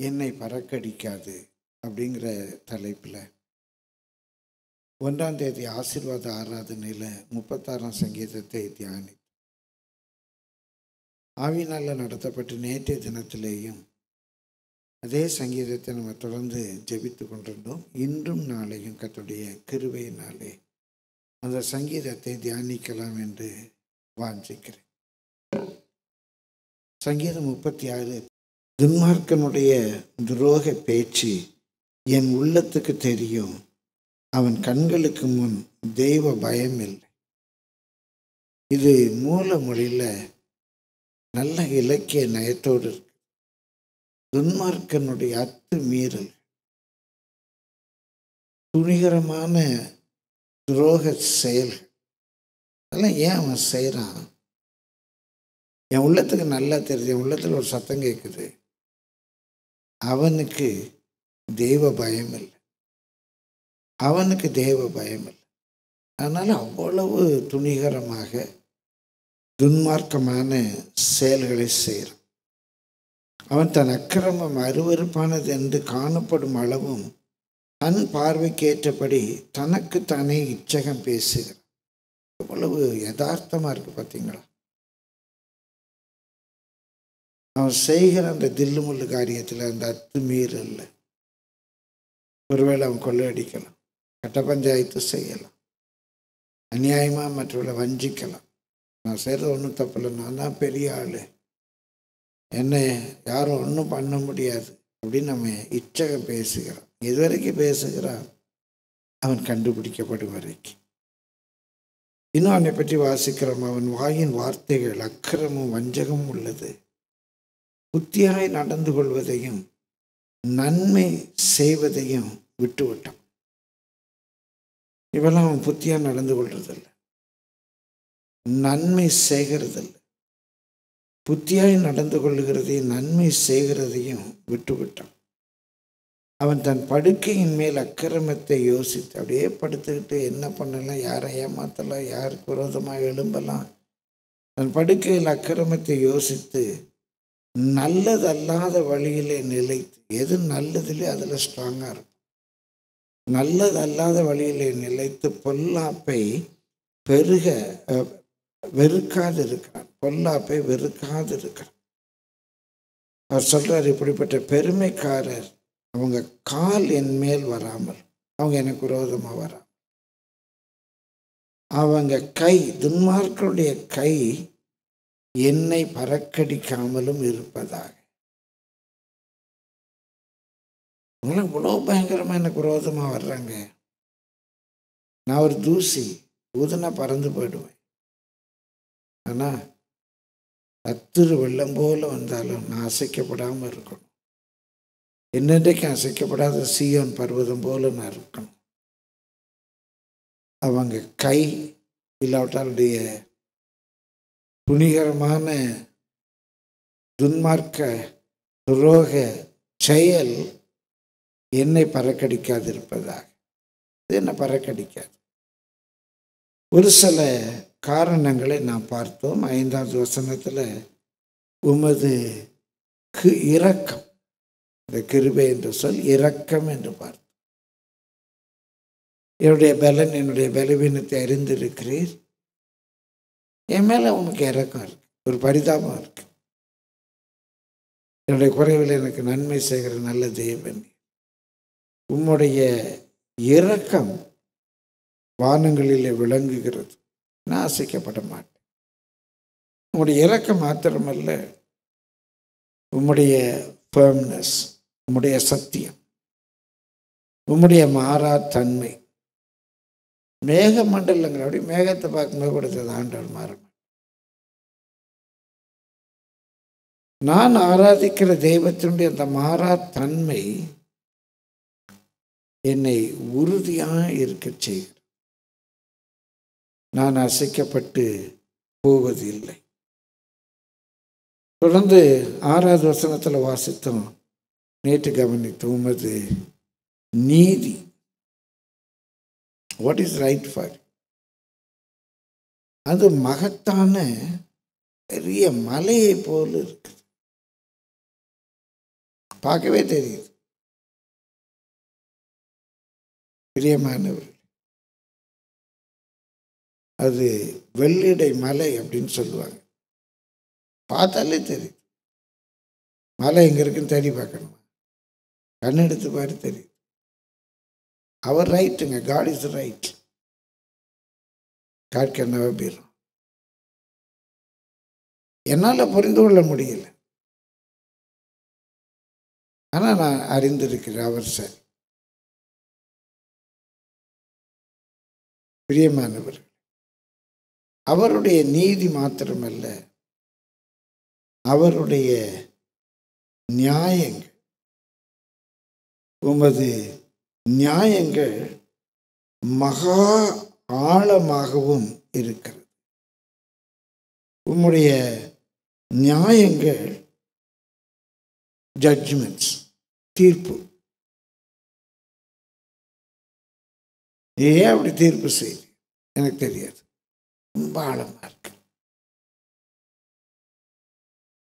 என்னை பறக்கடிக்காது அப்படிங்கிற தலைப்பில். ஒன்றாம் தேதி ஆசீர்வாத ஆராதனையில் முப்பத்தாறாம் சங்கீதத்தை தியானி. ஆவினால் நடத்தப்பட்ட நேற்றைய தினத்திலேயும் அதே சங்கீதத்தை நம்ம தொடர்ந்து ஜெபித்து கொண்டிருந்தோம். இன்றும் நாளையும் கத்துடைய கிருவையினாலே அந்த சங்கீதத்தை தியானிக்கலாம் என்று வாஞ்சிக்கிறேன். சங்கீதம் முப்பத்தி ஆறு துன்மார்க்கனுடைய துரோக பேச்சு என் உள்ளத்துக்கு தெரியும். அவன் கண்களுக்கு முன் தெய்வ பயம் இல்லை இது மூல மொழியில் நல்ல இலக்கிய நயத்தோடு இருக்கு. துன்மார்க்கனுடைய அத்து மீறல். துணிகரமான துரோக செயல்கள் அதெல்லாம் ஏன் அவன் செய்கிறான் என் உள்ளத்துக்கு நல்லா தெரியுது. என் உள்ளத்தில் ஒரு சத்தம் கேட்குது அவனுக்கு தெய்வ பயம் இல்லை அவனுக்கு தெய்வ பயம் இல்லை அதனால் அவ்வளவு துணிகரமாக துன்மார்க்கமான செயல்களை செய்கிறான். அவன் தன் அக்கிரமம் அருவருப்பானது என்று காணப்படும் அளவும் தன் பார்வைக்கேற்றபடி தனக்கு தானே இச்சகம் பேசுகிறான். எவ்வளவு யதார்த்தமாக இருக்குது பார்த்தீங்களா அவன் செய்கிற அந்த தில்லுமுள்ளு காரியத்தில் அந்த அத்துமீறல்ல ஒருவேளை அவன் கொள்ளையடிக்கலாம். கட்ட பஞ்சாயத்து செய்யலாம். அநியாயமாக மற்றவர்களை வஞ்சிக்கலாம். நான் செய்கிறது ஒன்றும் தப்பில்லை. நான் தான் பெரிய ஆள். என்ன யாரும் ஒன்றும் பண்ண முடியாது அப்படின்னு நம்ம இச்சகம் பேசுகிறான். எது வரைக்கும் பேசுகிறான்? அவன் கண்டுபிடிக்கப்படும் வரைக்கும். இன்னும் அவனை பற்றி வாசிக்கிறோம். அவன் வாயின் வார்த்தைகள் அக்கிரமும் வஞ்சகமும் உள்ளது. புத்தியாய் நடந்து கொள்வதையும் நன்மை செய்வதையும் விட்டுவிட்டான். இவெல்லாம் அவன் புத்தியாக நடந்து கொள்றதில்ல. நன்மை செய்கிறதில்ல. புத்தியாய் நடந்து கொள்ளுகிறதையும் நன்மை செய்கிறதையும் விட்டுவிட்டான். அவன் தன் படுக்கையின் மேல் அக்கிரமத்தை யோசித்து அப்படியே படுத்துக்கிட்டு என்ன பண்ணலாம் யாரை ஏமாத்தலாம் யாருக்கு விரோதமாக எழும்பலாம் தன் படுக்கையில் அக்கிரமத்தை யோசித்து நல்லதல்லாத வழியிலே நிலைத்து எது நல்லதிலே அதில் ஸ்ட்ராங்காக இருக்கும். நல்லதல்லாத வழியிலே நிலைத்து பொல்லாப்பை பெருக வெறுக்காது இருக்கிறான் பொல்லாப்பை வெறுக்காது இருக்கிறான் அவர் சொல்கிறார் இப்படிப்பட்ட பெருமைக்காரர் அவங்க கால் என் மேல் வராமல் அவங்க எனக்கு விரோதமாக வரா அவங்க கை துன்மார்களுடைய கை என்னை பறக்கடிக்காமலும் இருப்பதாக. அவங்களாம் இவ்வளோ பயங்கரமாக எனக்கு விரோதமாக வர்றாங்க. நான் ஒரு தூசி ஊதுனா பறந்து போயிடுவேன். ஆனால் அத்துரு வெள்ளம் போல வந்தாலும் நான் அசைக்கப்படாமல் இருக்கணும். என்னென்றைக்கு அசைக்கப்படாத சீயோன் பர்வதம் போல நான் இருக்கணும். அவங்க கை இல்லாவிட்டாலுடைய துணிகரமான துன்மார்க்க துரோக செயல் என்னை பறக்கடிக்காதிருப்பதாக. இது என்ன பறக்கடிக்காது. ஒரு சில காரணங்களை நாம் பார்த்தோம். ஐந்தாவது வசனத்தில் உமது கு இரக்கம். இந்த கிருபை என்ற சொல் இரக்கம் என்று பார்த்தோம். என்னுடைய பலன் என்னுடைய பலவீனத்தை அறிந்திருக்கிறீர். என் மேலே உனக்கு இறக்கம் இருக்கு. ஒரு பரிதாபம் இருக்கு. என்னுடைய குறைவில் எனக்கு நன்மை செய்கிற நல்ல தெய்வன் உம்முடைய இரக்கம் வானங்களிலே விளங்குகிறது. நான் அசைக்கப்பட மாட்டேன். உங்களுடைய இறக்கம் மாத்திரமல்ல உம்முடைய ஃபேம்னஸ் உம்முடைய சத்தியம் உம்முடைய மாறா தன்மை மேக மண்டலங்கள் அப்படி மேகத்தை பார்க்கும்போது கொடுத்தது ஆண்டவர் மாறும். நான் ஆராதிக்கிற தெய்வத்தினுடைய அந்த மாறா தன்மை என்னை உறுதியாக இருக்க செய்கிறது. நான் அசைக்கப்பட்டு போவதில்லை. தொடர்ந்து ஆறாவது வசனத்தில் வாசித்தோம். நேற்று கவனித்தோம் உமது நீதி வாட் இஸ் ரைட் ஃபார் அது மகத்தான பெரிய மலையை போல் இருக்குது. பார்க்கவே தெரியுது. பிரியமானவர் அது வெள்ளிடை மலை அப்படின்னு சொல்லுவாங்க. பார்த்தாலே தெரியுது. மலை எங்க இருக்குன்னு தேடி பார்க்கணுமா? கண் எடுத்து பாரு தெரியும் அவர் ரைட்டுங்க God is right God can never be என்னால் புரிந்து கொள்ள முடியல. ஆனால் நான் அறிந்திருக்கிறேன் அவர் சார். பிரியமானவர் அவருடைய நீதி மாத்திரமல்ல அவருடைய நியாயங்கள் உமது நியாயங்கள் மகா ஆழமாகவும் இருக்கிறது. உம்முடைய நியாயங்கள் ஜட்ஜ்மெண்ட்ஸ் தீர்ப்பு. ஏன் அப்படி தீர்ப்பு செய்தி? எனக்கு தெரியாது. ரொம்ப ஆழமா இருக்கு.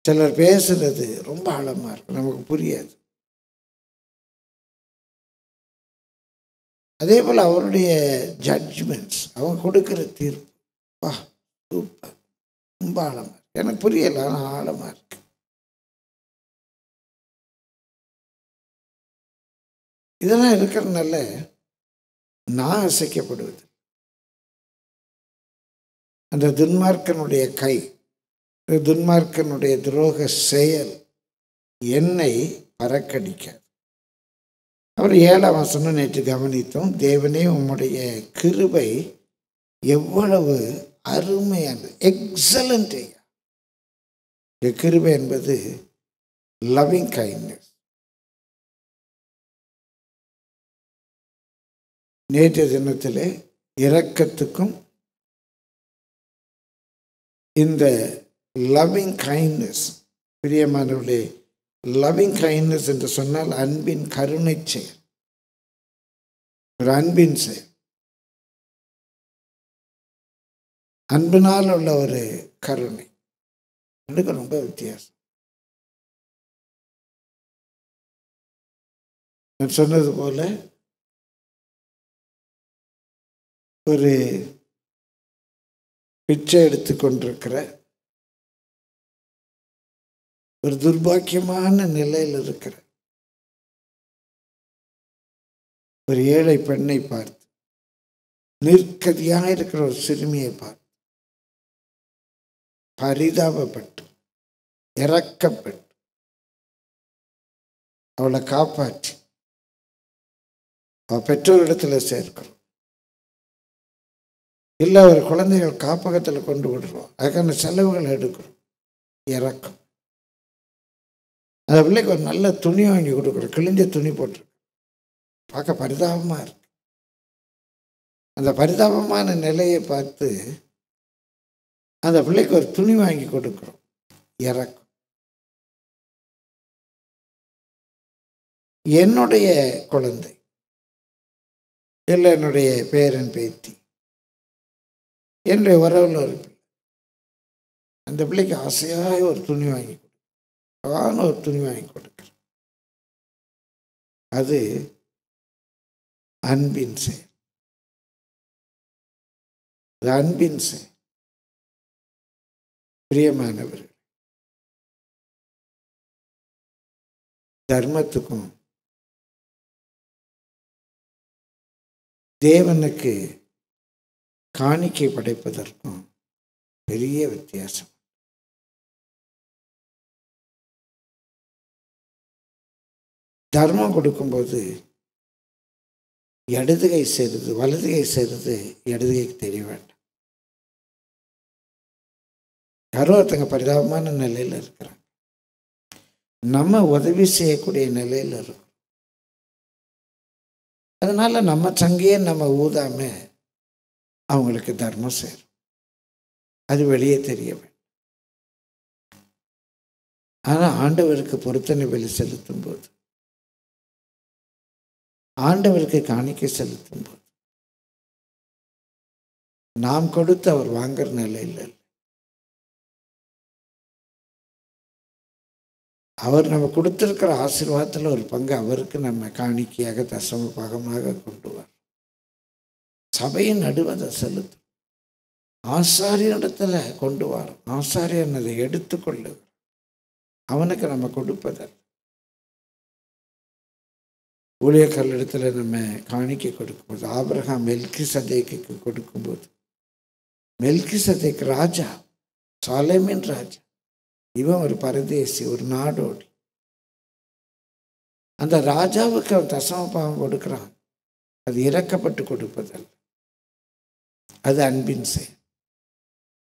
சிலர் பேசுறது ரொம்ப ஆழமா இருக்கு. நமக்கு புரியாது. அதே போல் அவருடைய ஜட்ஜ்மெண்ட்ஸ் அவங்க கொடுக்குற தீர்ப்பு. வா சூப்பர். ரொம்ப ஆழமாக இருக்கு. எனக்கு புரியல ஆனால் ஆழமாக இருக்கு. இதெல்லாம் இருக்கிறதுனால நான் அசைக்கப்படுவது அந்த துன்மார்க்கனுடைய கை துன்மார்க்கனுடைய துரோக செயல் என்னை பறக்கடிக்காது. அவர் ஏழாம் வசனம் நேற்று கவனித்தோம். தேவனே உம்முடைய கிருபை எவ்வளவு அருமையானது. எக்ஸலண்ட் ஐயா. கிருபை என்பது லவ்விங் கைண்ட்னஸ் நேற்றைய தினத்தில் இரக்கத்துக்கும் இந்த லவ்விங் கைண்ட்னஸ் பிரியமானவர்களே லவ்விங் கைண்ட்னஸ் என்று சொன்னால் அன்பின் கருணை செயல். ஒரு அன்பின் செயல். அன்பினால் உள்ள ஒரு கருணை. எனக்கு ரொம்ப வித்தியாசம். நான் சொன்னது போல ஒரு பிச்சை எடுத்து கொண்டிருக்கிற ஒரு துர்பாக்கியமான நிலையில் இருக்கிற ஒரு ஏழை பெண்ணை பார்த்து நிற்கதியாக இருக்கிற ஒரு சிறுமியை பார்த்து பரிதாபப்பட்டு இறக்கப்பட்டு அவளை காப்பாற்றி அவள் பெற்றோரிடத்தில் சேர்க்கிறோம். இல்லை ஒரு குழந்தைகள் காப்பகத்தில் கொண்டு விடுறோம். அதுக்கான செலவுகள் எடுக்கிறோம். இறக்கம் அந்த பிள்ளைக்கு ஒரு நல்ல துணி வாங்கி கொடுக்குறோம் கிழிஞ்ச துணி போட்டிருக்கு பார்க்க பரிதாபமாக இருக்கு. அந்த பரிதாபமான நிலையை பார்த்து அந்த பிள்ளைக்கு ஒரு துணி வாங்கி கொடுக்குறோம். இறக்கம். என்னுடைய குழந்தை இல்லை என்னுடைய பேரன் பேத்தி என்னுடைய உறவில் ஒரு பிள்ளை. அந்த பிள்ளைக்கு ஆசையாக ஒரு துணி வாங்கி அழகான ஒரு துணி வாங்கி கொடுக்குறேன். அது அன்பின் செயல். அது அன்பின் செயல். பிரியமானவர்கள் தர்மத்துக்கும் தேவனுக்கு காணிக்கை படைப்பதற்கும் பெரிய வித்தியாசம். தர்மம் கொடுக்கும்போது இடதுகை செய்கிறது வலதுகை செய்கிறது இடதுகைக்கு தெரிய வேண்டாம். யாரோ ஒருத்தங்க பரிதாபமான நிலையில் இருக்கிறாங்க. நம்ம உதவி செய்யக்கூடிய நிலையில் இருக்கும். அதனால் நம்ம சங்கையே நம்ம ஊதாம அவங்களுக்கு தர்மம் செய்யறோம். அது வெளியே தெரிய வேண்டும். ஆனால் ஆண்டவருக்கு பொருத்தனை வெளி செலுத்தும் போது ஆண்டவருக்கு காணிக்கை செலுத்தும் போது நாம் கொடுத்து அவர் வாங்குற நிலையில் அவர் நம்ம கொடுத்துருக்கிற ஆசீர்வாதத்தில் ஒரு பங்கு அவருக்கு நம்ம காணிக்கையாக தசம பாகமாக கொண்டு சபையின் நடுவதை செலுத்தும். ஆசாரியனிடத்தில் கொண்டு வரும் ஆசாரியன் அதை எடுத்துக்கொள்ளு அவனுக்கு நம்ம கொடுப்பதை ஊழியக்காரர்களிடத்துல நம்ம காணிக்க கொடுக்கும்போது ஆபரகா மெல்கி சதேக்கு கொடுக்கும்போது மெல்கி சதேக் ராஜா சாலேமின் ராஜா இவன் ஒரு பரதேசி ஒரு நாடோடி. அந்த ராஜாவுக்கு அவன் தசம பாவம் கொடுக்குறான். அது இறக்கப்பட்டு கொடுப்பதல்ல. அது அன்பின் செயல்.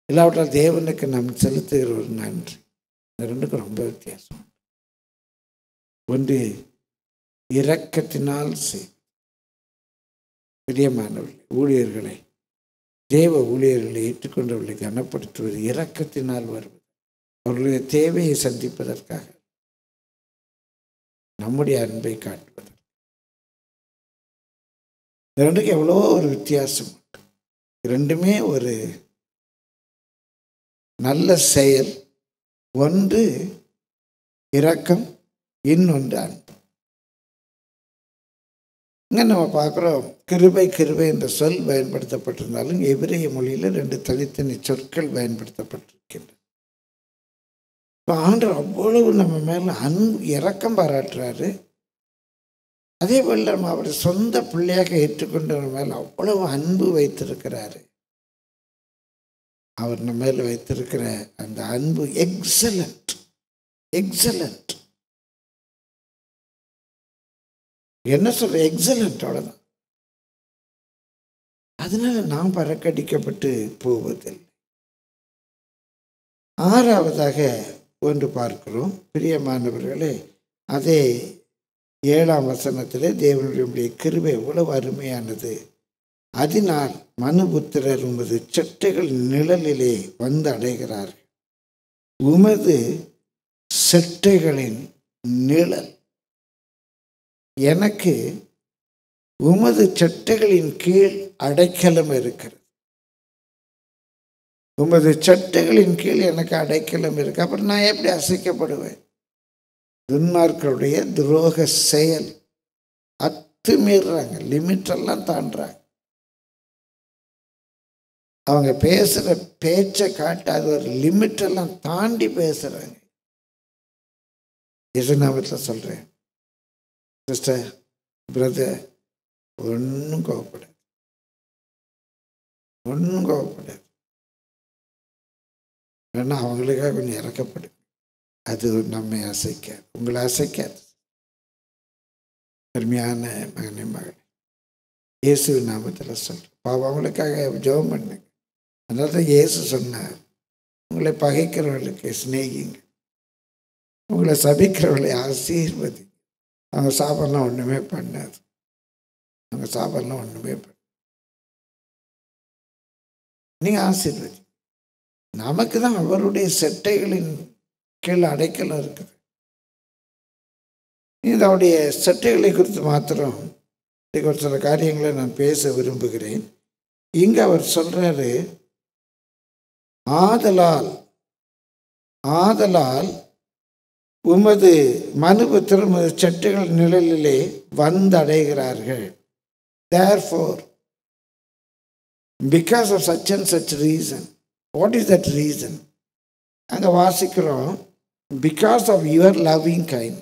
இல்லாவிட்டால் தேவனுக்கு நாம் செலுத்துகிற ஒரு நன்றி. இந்த ரெண்டுக்கும் ரொம்ப வித்தியாசம். ஒன்று இரக்கத்தினால் செய் பிரியமானவர்கள் ஊழியர்களை தேவ ஊழியர்களை ஏற்றுக்கொண்டவர்களை கனப்படுத்துவது இரக்கத்தினால் வருவது. அவர்களுடைய தேவையை சந்திப்பதற்காக நம்முடைய அன்பை காட்டுவது இந்த ரெண்டுக்கு எவ்வளோ ஒரு வித்தியாசம் உண்டு. இரண்டுமே ஒரு நல்ல செயல் ஒன்று இரக்கம் இன்னொன்று அன்பு. இங்கே நம்ம பார்க்குறோம் கிருபை கிருபை என்ற சொல் பயன்படுத்தப்பட்டிருந்தாலும் எபிரேய மொழியில் ரெண்டு தனித்தனி சொற்கள் பயன்படுத்தப்பட்டிருக்கின்றன. இப்போ ஆண்டவர் அவ்வளவு நம்ம மேலே அன்பு இறக்கம் பாராட்டுறாரு. அதே போல் நம்ம அவரை சொந்த பிள்ளையாக ஏற்றுக்கொண்டவர் மேலே அவ்வளவு அன்பு வைத்திருக்கிறாரு. அவர் நம்ம மேலே வைத்திருக்கிற அந்த அன்பு எக்ஸலண்ட் எக்ஸலண்ட் என்ன சொல்ற? எக்ஸலண்டோட தான் அதனால நாம் பறக்கடிக்கப்பட்டு போவதில்லை. ஆறாவதாக ஒன்று பார்க்கிறோம். பிரியமானவர்களே அதே ஏழாம் வசனத்திலே தேவனுடைய கிருபை எவ்வளவு அருமையானது. அதனால் மனுபுத்திரர் உமது செட்டைகள் நிழலிலே வந்து அடைகிறார்கள். உமது செட்டைகளின் நிழல் எனக்கு உமது சட்டைகளின் கீழ் அடைக்கலம் இருக்கிறது. உமது சட்டைகளின் கீழ் எனக்கு அடைக்கலம் இருக்கு. அப்புறம் நான் எப்படி அசைக்கப்படுவேன்? துன்மார்களுடைய துரோக செயல். அத்துமீறுறாங்க. லிமிட் எல்லாம் தாண்டுறாங்க. அவங்க பேசுகிற பேச்சை காட்டு அது ஒரு லிமிட்டெல்லாம் தாண்டி பேசுகிறாங்க இசுநாமத்தில் சொல்கிறேன் சிஸ்டர் பிரதர் ஒன்றும் கோவப்படாது. ஒன்றும் கோவப்படாது. வேணா அவங்களுக்காக கொஞ்சம் இறக்கப்படும் அது நம்மை அசைக்காது. உங்களை அசைக்காது. பெருமையான மகனே மகள். இயேசு நாமத்தில் சொல்கிறேன் பாவம் அவங்களுக்காக ஜெபம் பண்ணுங்க. அதனால தான் இயேசு சொன்னார் உங்களை பகைக்கிறவர்களுக்கு சிநேகிங்க உங்களை சபிக்கிறவர்களை ஆசீர்வதி அவங்க சாப்பாடுலாம் ஒன்றுமே பண்ணாது. நாங்கள் சாப்பாடுலாம் ஒன்றுமே பண்ண நீங்கள் ஆசீர்வதி. நமக்கு தான் அவருடைய செட்டைகளின் கீழ் அடைக்கலம் இருக்குது. இதனுடைய செட்டைகளை குறித்து மாத்திரம் ஒரு சில காரியங்களை நான் பேச விரும்புகிறேன். இங்கே அவர் சொல்கிறாரு ஆதலால் ஆதலால் உமது மனுபுத்திர உமது செட்டுகள் நிழலிலே வந்தடைகிறார்கள். Therefore because of such and such reason what is that reason அங்கே வாசிக்கிறோம் because of your loving kind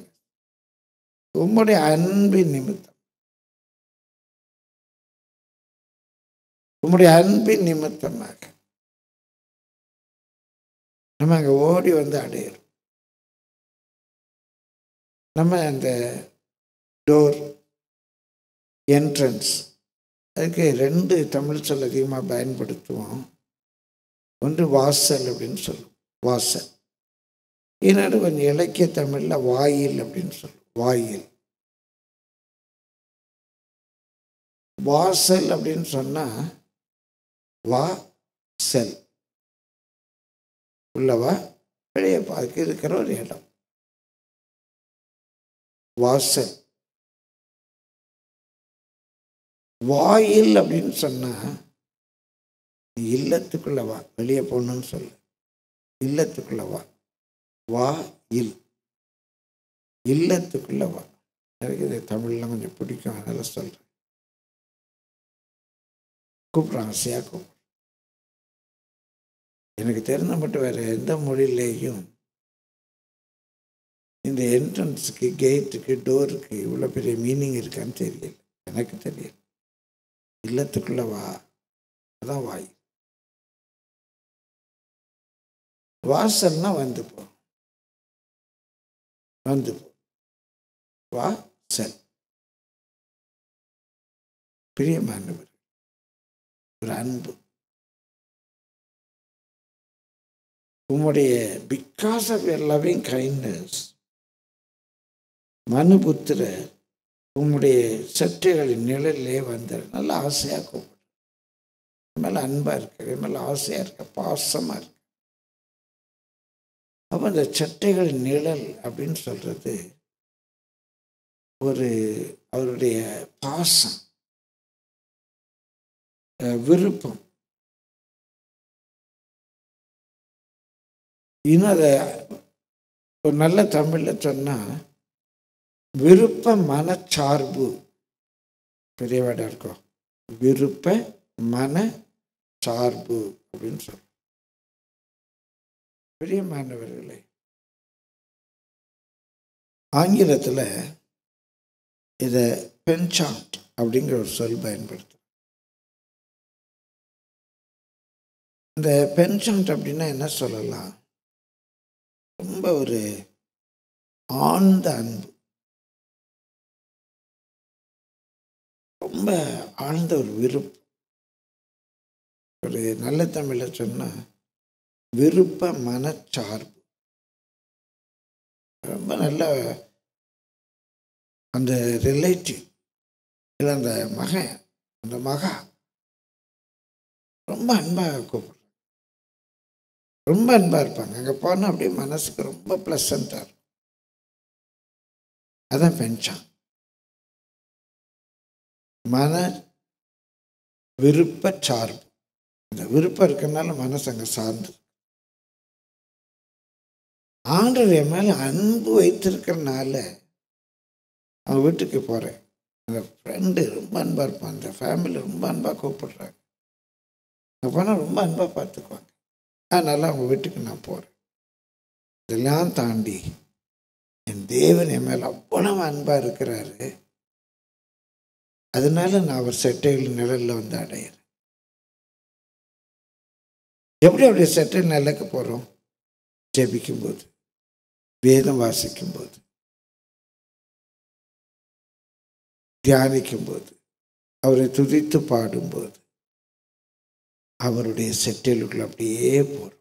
உம்முடைய அன்பின் நிமித்தம். உம்முடைய அன்பின் நிமித்தமாக நம்ம அங்கே ஓடி வந்து அடையிறோம். நம்ம அந்த டோர் என்ட்ரன்ஸ் அதுக்கு ரெண்டு தமிழ் சொல் அதிகமாக பயன்படுத்துவோம். ஒன்று வாசல் அப்படின்னு சொல்லுவோம். வாசல். இன்னொரு கொஞ்சம் இலக்கிய தமிழில் வாயில் அப்படின்னு சொல்லுவோம். வாயில். வாசல் அப்படின்னு சொன்னால் வா செல் உள்ளவா? வெளியே பார்க்க இருக்கிற ஒரு இடம். வாசல். வாயில் அப்படின்னு சொன்னால் இல்லத்துக்குள்ள வா வெளியே போகணும்னு சொல்லு. இல்லத்துக்குள்ள வா. வா இல் இல்லத்துக்குள்ள வா. எனக்கு இது தமிழ்லாம் கொஞ்சம் பிடிக்கும் அதெல்லாம் சொல்கிறேன் கூப்பிட்றாங்க ஆசையாக கூப்பிட்றேன் எனக்கு தெரிஞ்ச மட்டும் வேற எந்த மொழியிலேயும் இந்த என்ட்ரன்ஸுக்கு கேட்டுக்கு டோருக்கு இவ்வளோ பெரிய மீனிங் இருக்கான்னு தெரியல. எனக்கு தெரியல. இல்லத்துக்குள்ளே வா. அதான் வாய். வாசல்னா வந்து போ. வந்து போ. வா செல் பிரியமானவர் ஒரு அன்பு. உம்முடைய because of your loving kindness மனுபுத்திர உங்களுடைய சட்டைகளின் நிழலே வந்தார் நல்ல ஆசையாக கூப்பிடு. மேலே அன்பாக இருக்கு. மேலே ஆசையாக இருக்க. பாசமாக இருக்கு. அப்போ அந்த சட்டைகளின் நிழல் அப்படின்னு சொல்றது ஒரு அவருடைய பாசம் விருப்பம். இன்னும் அதை ஒரு நல்ல தமிழில் சொன்னால் விருப்ப மனச்சார்பு. பெரிய வேடம் இருக்கும் விருப்ப மன சார்பு அப்படின்னு சொல்றோம். பெரிய மாணவர்களே ஆங்கிலத்தில் இதை பென்சாண்ட் அப்படிங்கிற ஒரு சொல் பயன்படுத்தும் இந்த பென்சாண்ட் அப்படின்னா என்ன சொல்லலாம்? ரொம்ப ஒரு ஆழ்ந்த அன்பு. ரொம்ப ஆழ்ந்த ஒரு விருப்பம் ஒரு நல்ல தமிழில் சொன்னால் விருப்ப மனச்சார்பு. ரொம்ப நல்ல அந்த ரிலேட்டிவ் இல்லை அந்த மகன் அந்த மகா ரொம்ப அன்பாக கூப்பிடுறாங்க. ரொம்ப அன்பாக இருப்பாங்க. அங்கே போனால் அப்படியே மனசுக்கு ரொம்ப ப்ளசண்ட்டாக இருக்கும். அதான் பென்ஷான். மன விருப்ப சார்பு. இந்த விருப்பம் இருக்கிறனால மனசு அங்கே சார்ந்து ஆண்டவர் என் மேலே அன்பு வைத்திருக்கிறனால அவன் வீட்டுக்கு போகிறேன் அந்த ஃப்ரெண்டு ரொம்ப அன்பாக இருப்பான். அந்த ஃபேமிலி ரொம்ப அன்பாக கூப்பிடுறாங்க. அங்கே போனால் ரொம்ப அன்பாக பார்த்துக்குவாங்க. அதனால் அவங்க வீட்டுக்கு நான் போகிறேன் இதெல்லாம் தாண்டி என் தேவன் என் மேலே அவ்வளவு அன்பாக இருக்கிறாரு. அதனால நான் அவர் செட்டைகள் நிழலில் வந்து அடையிறேன். எப்படி அப்படி செட்டை நிலைக்கு போகிறோம் ஜெபிக்கும்போது வேதம் வாசிக்கும்போது தியானிக்கும்போது அவரை துதித்து பாடும்போது அவருடைய செட்டிலுக்குள்ள அப்படியே போகிறோம்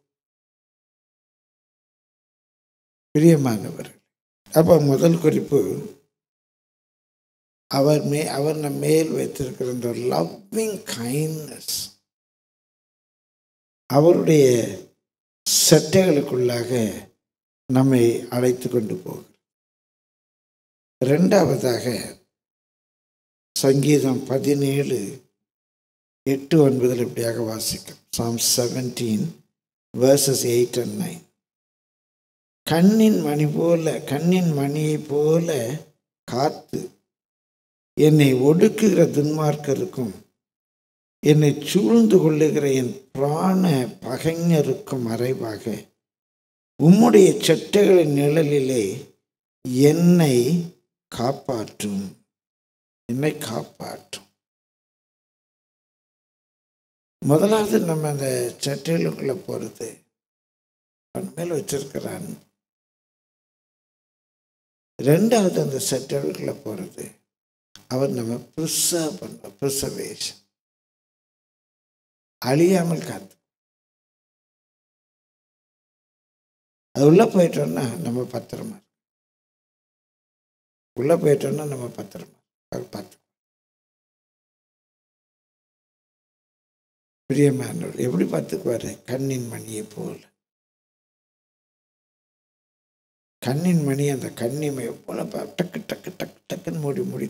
பிரியமானவர் அப்போ முதல் குறிப்பு அவர் மே அவர் நம் மேல் வைத்திருக்கிற இந்த லவ்விங் கைண்ட்னஸ் அவருடைய சட்டைகளுக்குள்ளாக நம்மை அழைத்து கொண்டு போகும் ரெண்டாவதாக சங்கீதம் பதினேழு எட்டு ஒன்பதில் இப்படியாக வாசிக்கும். Psalm seventeen verses eight and nine கண்ணின் மணி போல கண்ணின் மணியை போல காத்து என்னை ஒடுக்குகிற துன்மார்க்கருக்கும் என்னை சூழ்ந்து கொள்ளுகிற என் பிராண பகைஞருக்கும் மறைவாக உம்முடைய சட்டைகளின் நிழலிலே என்னை காப்பாற்றும் என்னை காப்பாற்றும். முதலாவது நம்ம அந்த சட்டைகளுக்குள்ளே போகிறது. அவன் மேல் வச்சிருக்கிறான். ரெண்டாவது அந்த சட்டைகளுக்குள்ளே போகிறது. அவர் நம்ம ப்ரிசர்வ் பண்ண ப்ரிசர்வேஷன் அழியாமல் காத்து. அது உள்ளே போயிட்டோம்னா நம்ம பத்திரமா உள்ளே போயிட்டோம்னா நம்ம பத்திரமா பார்த்து பிரியமானவர் எப்படி பார்த்துக்குவார்? கண்ணின் மணியை போல. கண்ணின் மணி அந்த கண்ணிமையை போல பா- டக்கு டக்கு டக்கு டக்குன்னு மூடி மூடி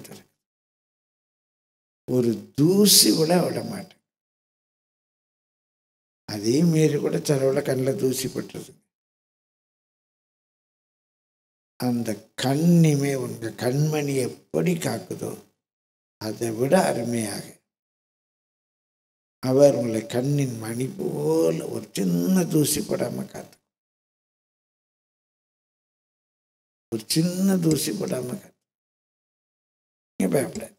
ஒரு தூசி கூட விட மாட்டேன். அதே மீறி கூட சிலவுல கண்ணில் தூசி பட்டுருது. அந்த கண்ணிமே உங்க கண்மணி எப்படி காக்குதோ அதை விட அருமையாக. அவர் உங்களை கண்ணின் மணி போல ஒரு சின்ன தூசி படாமல் காத்து. ஒரு சின்ன தூசி போடாமல் காத்து. நீங்க பயப்படாது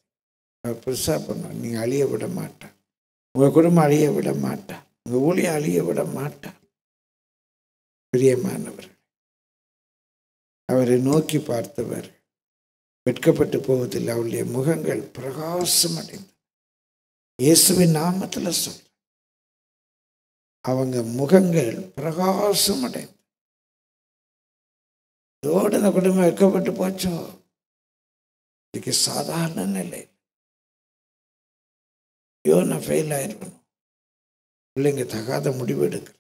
பெருசாக பெருசா நீங்கள் நீங்க அழிய விட மாட்டேன். உங்க குடும்பம் அழிய விட மாட்டேன். உங்க ஊழியை அழிய விட மாட்டேன். பிரியமானவர் அவரை நோக்கி பார்த்தவர் வெட்கப்பட்டு போவதில்லை. அவருடைய முகங்கள் பிரகாசம் அடைந்தது இயேசுவின் நாமத்தில் சொல்ற அவங்க முகங்கள் பிரகாசம் அடைந்தது இதோடு இந்த குடும்பம் வெட்கப்பட்டு போச்சோ? இதுக்கு சாதாரண நிலை. ஐயோ நான் ஃபெயில் ஆயிருக்கணும் பிள்ளைங்க தகாத முடிவு எடுக்கிறேன்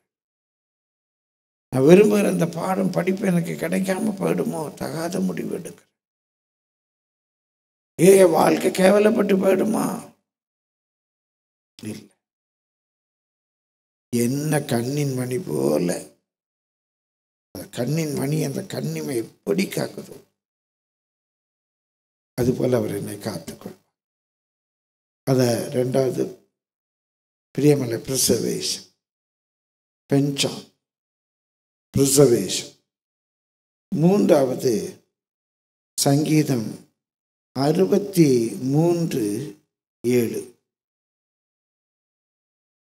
நான் விரும்புகிற இந்த பாடம் படிப்பு எனக்கு கிடைக்காம போயிடுமோ? தகாத முடிவு எடுக்கிறேன் ஏ என் வாழ்க்கை கேவலப்பட்டு போயிடுமா? இல்லை. என்ன கண்ணின் மணி போல? அந்த கண்ணின் மணி அந்த கண்ணிமை எப்படி காக்குதோ? அதுபோல் அவர் என்னை காத்துக்கொள். அதை ரெண்டாவது பிரியமலை ப்ரிசர்வேஷன் பெஞ்சான் ப்ரிசர்வேஷன் மூன்றாவது சங்கீதம் அறுபத்தி மூன்று ஏழு.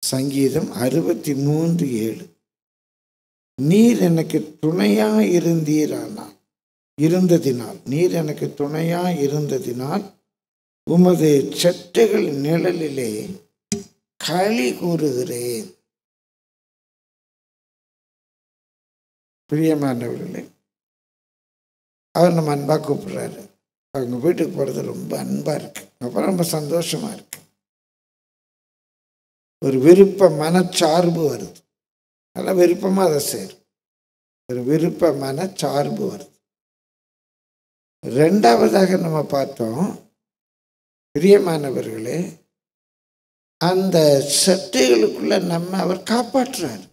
சங்கீதம் அறுபத்தி மூன்று ஏழு. நீர் எனக்கு துணையாக இருந்தீரானால் இருந்ததினால் நீர் எனக்கு துணையாக இருந்ததினால் உமது சட்டுகள் நிழலிலே களி கூறுகிறேன். பிரியமானவர்களே அவர் நம்ம அன்பாக கூப்பிடுறாரு. அவங்க வீட்டுக்கு போகிறது ரொம்ப அன்பாக இருக்கு. அப்புறம் ரொம்ப சந்தோஷமாக இருக்கு. ஒரு விருப்ப மனச்சார்பு வருது. நல்லா விருப்பமாக அதை சேரும் ஒரு விருப்ப மனச்சார்பு வருது. ரெண்டாவதாக நம்ம பார்த்தோம் பிரியமானவர்களே அந்த சட்டைகளுக்குள்ள நம்ம அவர் காப்பாற்றுறார்.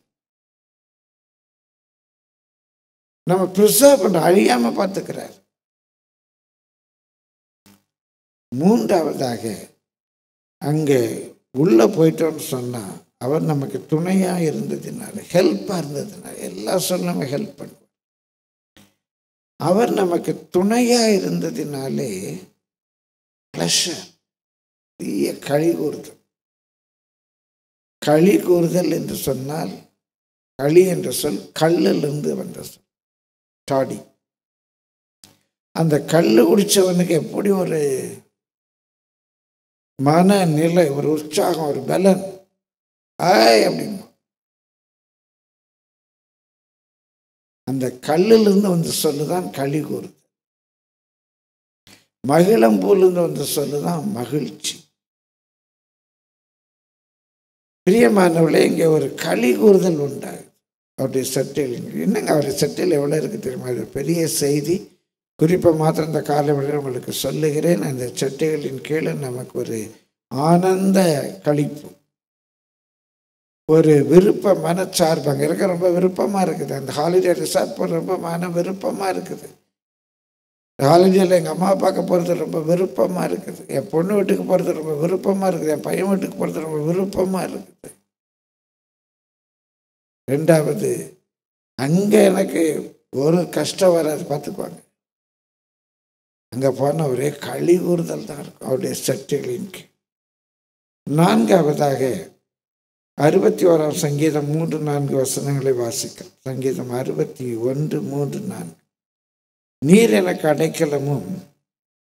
நம்ம ப்ரிசர்வ் பண்ற அழியாம பார்த்துக்கிறார். மூன்றாவதாக அங்கே உள்ளே போயிட்டோம்னு சொன்னால் அவர் நமக்கு துணையாக இருந்ததுனால ஹெல்ப்பாக இருந்ததுனால எல்லா சொல்லும் நம்ம ஹெல்ப் பண்ணுவோம். அவர் நமக்கு துணையாக இருந்ததினாலே ப்ளஷர் பெரிய களி கூறுதல் களி கூறுதல் என்று சொன்னால் களி என்ற சொல் கல்லிலிருந்து வந்த சொல். டாடி அந்த கல் குடிச்சவனுக்கு எப்படி ஒரு மனநிலை ஒரு உற்சாகம் ஒரு பலன்? ஆய் அப்படின்னு. அந்த கல்லிலிருந்து வந்து சொல்லுதான் களி கூறுது. மகிழம்பூலிருந்து வந்து சொல்லுதான் மகிழ்ச்சி. பிரியமானவர்களே இங்கே ஒரு களி கூறுதல் உண்டாகுது. அவருடைய செட்டில் என்னங்க அவருடைய செட்டில் எவ்வளோ இருக்கு தெரியுமா? இது பெரிய செய்தி. குறிப்பாக மாத்திரம் இந்த காலவெளியில் உங்களுக்கு சொல்லுகிறேன். அந்த செட்டைகளின் கீழே நமக்கு ஒரு ஆனந்த கழிப்பு. ஒரு விருப்ப மனச்சார்பு. அங்கே இருக்க ரொம்ப விருப்பமாக இருக்குது. அந்த ஹாலிடே ரிசார்ட் போகிற ரொம்ப மன விருப்பமாக இருக்குது. காலேஜில் எங்கள் அம்மா பார்க்க போகிறது ரொம்ப விருப்பமாக இருக்குது. என் பொண்ணு வீட்டுக்கு போகிறது ரொம்ப விருப்பமாக இருக்குது. என் பையன் வீட்டுக்கு போகிறது ரொம்ப விருப்பமாக இருக்குது. ரெண்டாவது அங்கே எனக்கு ஒரு கஷ்டம் வராது. பார்த்துக்குவாங்க அங்கே போனால் ஒரே களி கூறுதல் தான் இருக்கும். அவருடைய சட்டைகளின் நான்காவதாக அறுபத்தி ஓராம் சங்கீதம் மூன்று நான்கு வசனங்களை வாசிக்க. சங்கீதம் அறுபத்தி ஒன்று மூன்று நான்கு. நீர் எனக்கு அடைக்கலமும்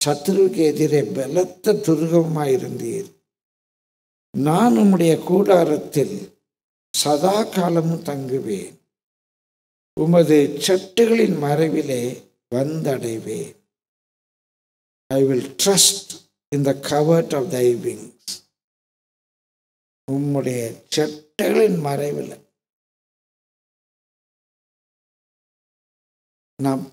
சத்ருவுக்கு எதிரே பலத்த துருகமாயிருந்தீர் நான் உம்முடைய கூடாரத்தில் சதா காலமும் தங்குவேன். உமது சட்டுகளின் மறைவிலே வந்தடைவேன். I will trust in the covert of thy wings உம்முடைய செட்டுகளின் மறைவில். நான்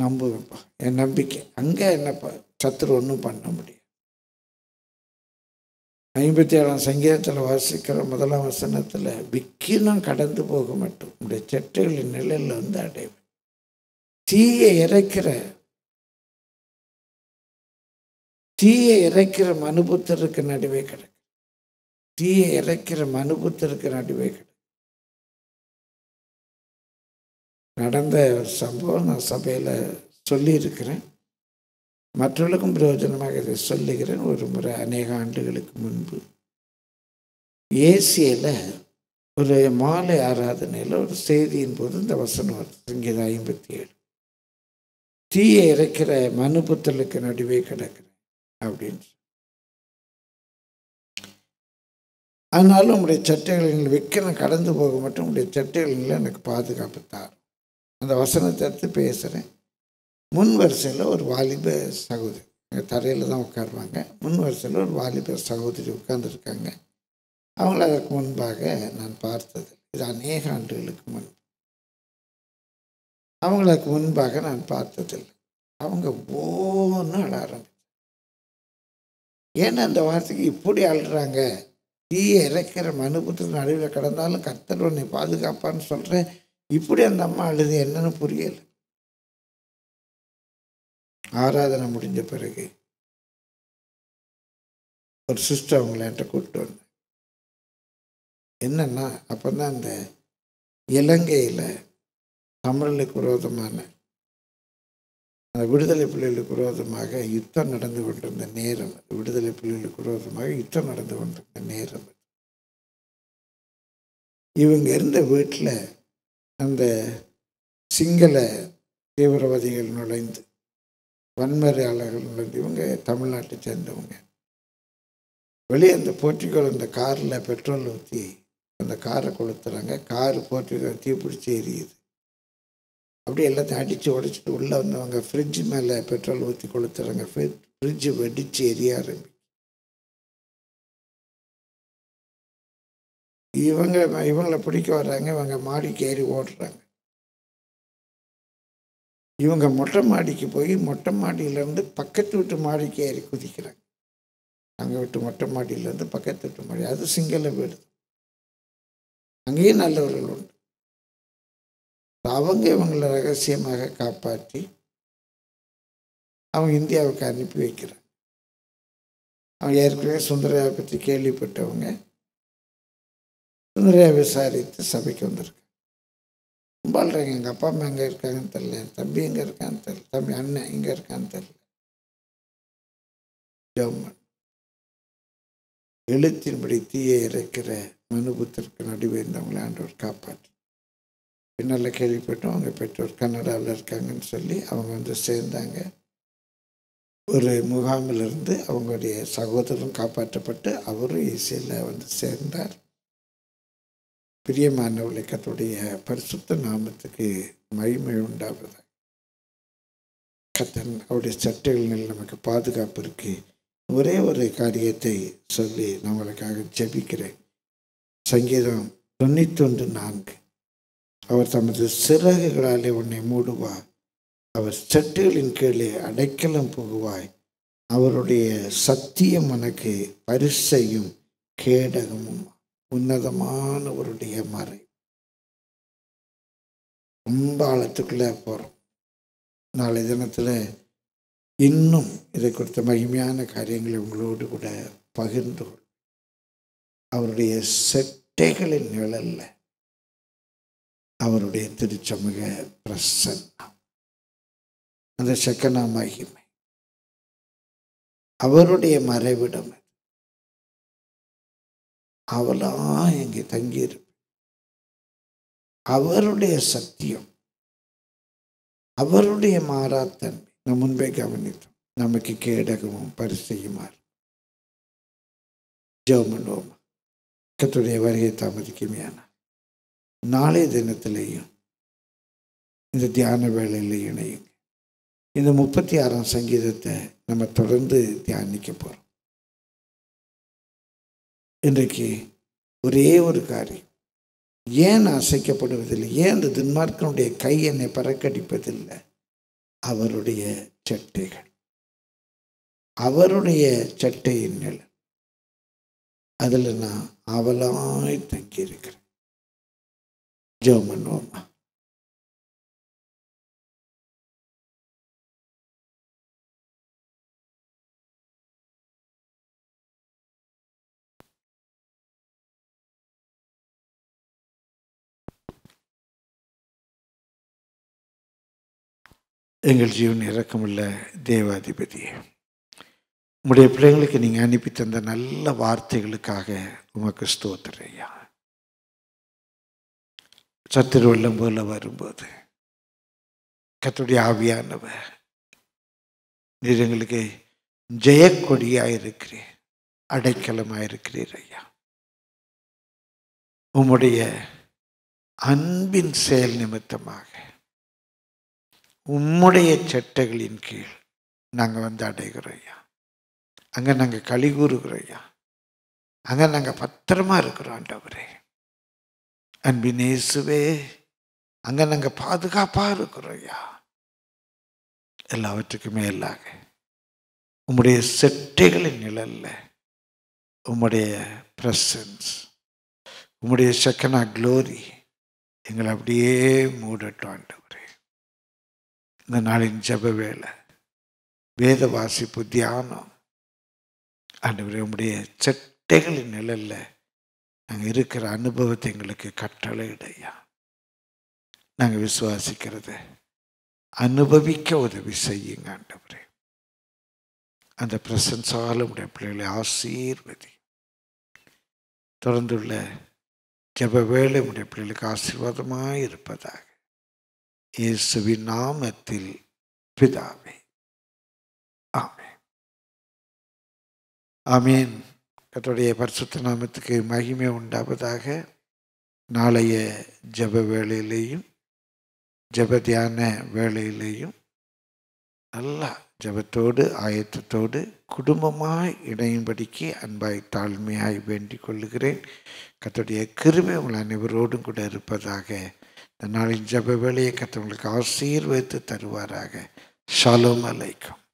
நம்புவேன்ப்பா என் நம்பிக்கை. அங்கே என்னப்பா? சத்துரு ஒன்றும் பண்ண முடியும் ஐம்பத்தி ஏழாம் சங்கீதத்தில் வாசிக்கிற முதலாம் வசனத்தில் விக்கினம் கடந்து போக மட்டும். உடைய செட்டுகளின் நிழலில் வந்து அடைவேன். தீயை இறைக்கிற தீயை இறைக்கிற மனுபுத்தருக்கு நடுவே கிடக்கு. தீயை இறைக்கிற மனுபுத்தருக்கு நடுவே கிடக்கு. நடந்த ஒரு சம்பவம் நான் சபையில் சொல்லியிருக்கிறேன். மற்றவர்களுக்கும் பிரயோஜனமாக இதை சொல்லுகிறேன். ஒரு முறை அநேக ஆண்டுகளுக்கு முன்பு. ஏசியில் ஒரு மாலை ஆராதனையில் ஒரு செய்தியின் போது இந்த வசனம் வருது. சங்கீதம் ஐம்பத்தி ஏழு தீயை இறைக்கிற மனுபுத்தலுக்கு நடுவே கிடக்கிறேன் அப்படின்னு ஆனாலும் உங்களுடைய சட்டைகளில் விற்கிறேன் கடந்து போக மட்டும் உங்களுடைய சட்டைகளில் எனக்கு பாதுகாப்பு தார் அந்த வசனத்தை எடுத்து பேசுகிறேன் முன் வரிசையில் ஒரு வாலிப சகோதரி எங்கள் தரையில் தான் உட்காருவாங்க. முன் வரிசையில் ஒரு வாலிப சகோதரி உட்கார்ந்துருக்காங்க. அவங்கள அதற்கு முன்பாக நான் பார்த்தது. இது அநேக ஆண்டுகளுக்கு முன். அவங்களுக்கு முன்பாக நான் பார்த்ததில்லை. அவங்க ஓன்னு அழ ஆரம்பிச்சு ஏன்னா அந்த வார்த்தைக்கு இப்படி அழுறாங்க. தீய இறக்கிற மனுபுத்திர நடுவில் கடந்தாலும் கர்த்தர் உன்னை பாதுகாப்பான்னு சொல்கிறேன் இப்படி அந்த அம்மா அழுது என்னன்னு புரியலை. ஆராதனை முடிஞ்ச பிறகு ஒரு சிஸ்டர் அவங்கள என்கிட்ட கூப்பிட்டு வந்தேன். என்னன்னா அப்போ தான் அந்த இலங்கையில் தமிழர்களுக்கு விரோதமான அந்த விடுதலை புலிகளுக்கு விரோதமாக யுத்தம் நடந்து கொண்டிருந்த நேரம் விடுதலை புலிகளுக்கு விரோதமாக யுத்தம் நடந்து கொண்டிருந்த நேரம் இவங்க இருந்த வீட்டில் அந்த சிங்கள தீவிரவாதிகள் நுழைந்து வன்முறையாளர்கள் நுழைந்து இவங்க தமிழ்நாட்டை சேர்ந்தவங்க. வெளியே அந்த போர்ச்சுகல் அந்த காரில் பெட்ரோல் ஊற்றி அந்த காரை கொளுத்துறாங்க. கார் போர்ச்சுகல் தீ பிடிச்சி எரியுது. அப்படியே எல்லாத்தையும் அடித்து உடைச்சிட்டு உள்ளே வந்தவங்க ஃப்ரிட்ஜ் மேலே பெட்ரோல் ஊற்றி கொளுத்துறாங்க. ஃப்ரிட்ஜு வெடித்து எரிய ஆரம்பி இவங்க இவங்களை பிடிக்க வர்றாங்க இவங்க மாடிக்கு ஏறி ஓடுறாங்க இவங்க மொட்டை மாடிக்கு போய் மொட்டை மாடியிலேருந்து பக்கத்து வீட்டு மாடிக்கு ஏறி குதிக்கிறாங்க. அங்கே விட்டு மொட்டை மாடியிலேருந்து பக்கத்து வீட்டு மாடி அது சிங்கள வீடு. அங்கேயும் நல்லவர்கள் உண்டு. அவங்க இவங்களை ரகசியமாக காப்பாற்றி அவங்க இந்தியாவுக்கு அனுப்பி வைக்கிறாங்க. அவங்க ஏற்கனவே சுந்தரையாவை பற்றி கேள்விப்பட்டவங்க. சுந்தரையா விசாரித்து சபைக்கு வந்திருக்கேன் கும்பாள்றாங்க எங்கள் அப்பா அம்மா எங்கே இருக்காங்கன்னு தெரியல. என் தம்பி எங்கே இருக்கான்னு தெரியல. தம்பி அண்ணன் எங்கே இருக்கான்னு தெரியல. ஜெர்மன் எழுத்தின்படி தீயை இறக்கிற மனுபுத்திற்கு நடுவே இருந்தவங்களை ஆண்டவர் காப்பாற்று. பின்னால் கேள்விப்பட்டோம். அவங்க பெற்றோர் கனடாவில் இருக்காங்கன்னு சொல்லி அவங்க வந்து சேர்ந்தாங்க. ஒரு முகாமில் இருந்து அவங்களுடைய சகோதரரும் காப்பாற்றப்பட்டு அவரும் ஈஸியில் வந்து சேர்ந்தார். பிரியமானவர்களை கத்துடைய பரிசுத்த நாமத்துக்கு மகிமை உண்டாவது கத்தன் அவருடைய சட்டைகளில் நமக்கு பாதுகாப்பு இருக்கு. ஒரே ஒரு காரியத்தை சொல்லி நம்மளுக்காக ஜபிக்கிறேன் ஜெபிக்கிறேன். சங்கீதம் தொண்ணூத்தொன்று நான்கு. அவர் தமது சிறகுகளாலே உன்னை மூடுவார். அவர் சட்டுகளின் கீழே அடைக்கலம் புகுவாய். அவருடைய சத்தியம் உனக்கு பரிசையும் கேடகமும் உன்னதமானவருடைய மறை. ரொம்ப ஆழத்துக்குள்ளே போகிறோம் நாளை தினத்தில் இன்னும் இதை குறித்த மகிமையான காரியங்களை உங்களோடு கூட பகிர்ந்து கொள். அவருடைய செட்டைகளின் நிழல்ல அவருடைய திருச்சமூக பிரசன்னம். அந்த செக்கனா மகிமை. அவருடைய மறைவிடம். அவளாக அவளா இங்கே தங்கியிருப்பேன் அவருடைய சத்தியம் அவருடைய மாறாத்தன்மை. நான் முன்பே கவனித்தோம் நமக்கு கேடகமும் பரிசையுமாறு ஜெபம் பண்ணுவோம்? கர்த்தருடைய வருகை தாமதிக்குமையான? நாளைய தினத்திலேயும் இந்த தியான வேலையில் இணையும் இந்த முப்பத்தி ஆறாம் சங்கீதத்தை நம்ம தொடர்ந்து தியானிக்க போகிறோம் இன்றைக்கு ஒரே ஒரு காரியம். ஏன் நான் அசைக்கப்படுவதில்லை? ஏன் அந்த துன்மார்க்கனுடைய கை என்னை பறக்கடிப்பதில்லை? அவருடைய சட்டைகள். அவருடைய சட்டையின் நிழல். அதில் நான் அவலாய் தங்கியிருக்கிறேன். ஜோமன் ஓமா. எங்கள் ஜீவன் இறக்கமுள்ள தேவாதிபதி. உங்களுடைய பிள்ளைங்களுக்கு நீங்கள் அனுப்பி தந்த நல்ல வார்த்தைகளுக்காக உமக்கு ஸ்தோத்திரையா சத்துரு வெள்ளம் போல வரும்போது கத்துடைய ஆவியானவர் நீர் எங்களுக்கு ஜெயக்கொடியாக இருக்கிறேன் அடைக்கலமாக இருக்கிறீர் ஐயா. உம்முடைய அன்பின் செயல் நிமித்தமாக உம்முடைய சட்டைகளின் கீழ் நாங்கள் வந்து அடைகிறோம் ஐயா அங்கே நாங்கள் களி கூறுகிறோம் ஐயா அங்கே நாங்கள் பத்திரமா இருக்கிறோம் ஆண்டவரே. அன்பின் இயேசுவே அங்கே நாங்கள் பாதுகாப்பாக இருக்கிறோம் ஐயா எல்லாவற்றுக்கும் மேலாக உம்முடைய செட்டைகளின் நிழல்ல உம்முடைய ப்ரெசன்ஸ் உம்முடைய செக்கனா க்ளோரி எங்களை அப்படியே மூடட்டும் ஆண்டவரே. இந்த நாளின் ஜப வேலை வேத வாசிப்பு தியானம். ஆண்டவரே உம்முடைய செட்டைகளின் நிழலில் நாங்கள் இருக்கிற அனுபவத்தை எங்களுக்கு கட்டளை இடையா. நாங்கள் விசுவாசிக்கிறத அனுபவிக்க உதவி செய்யுங்க ஆண்டவரே. அந்த பிரசன்ஸால் உடைய பிள்ளைகளை ஆசீர்வதி. தொடர்ந்துள்ள ஜப வேலை உடைய பிள்ளைகளுக்கு ஆசீர்வாதமாக இருப்பதாக. இயேசுவின் நாமத்தில் பிதாவே. ஆமே ஆமீன். கத்துடைய பரிசுத்த நாமத்துக்கு மகிமை உண்டாவதாக. நாளைய ஜப வேளையிலேயும் ஜப தியான வேளையிலேயும் நல்லா ஜபத்தோடு ஆயத்தத்தோடு குடும்பமாய் இணையும்படிக்கு அன்பாய் தாழ்மையாய் வேண்டிக் கொள்ளுகிறேன். கத்துடைய கிருமை உங்கள் அனைவரோடும் கூட இருப்பதாக இந்த நாளின் ஜப வேலையை கர்த்தர் ஆசீர்வதித்து தருவாராக. ஷாலோம் அலைக்கும்.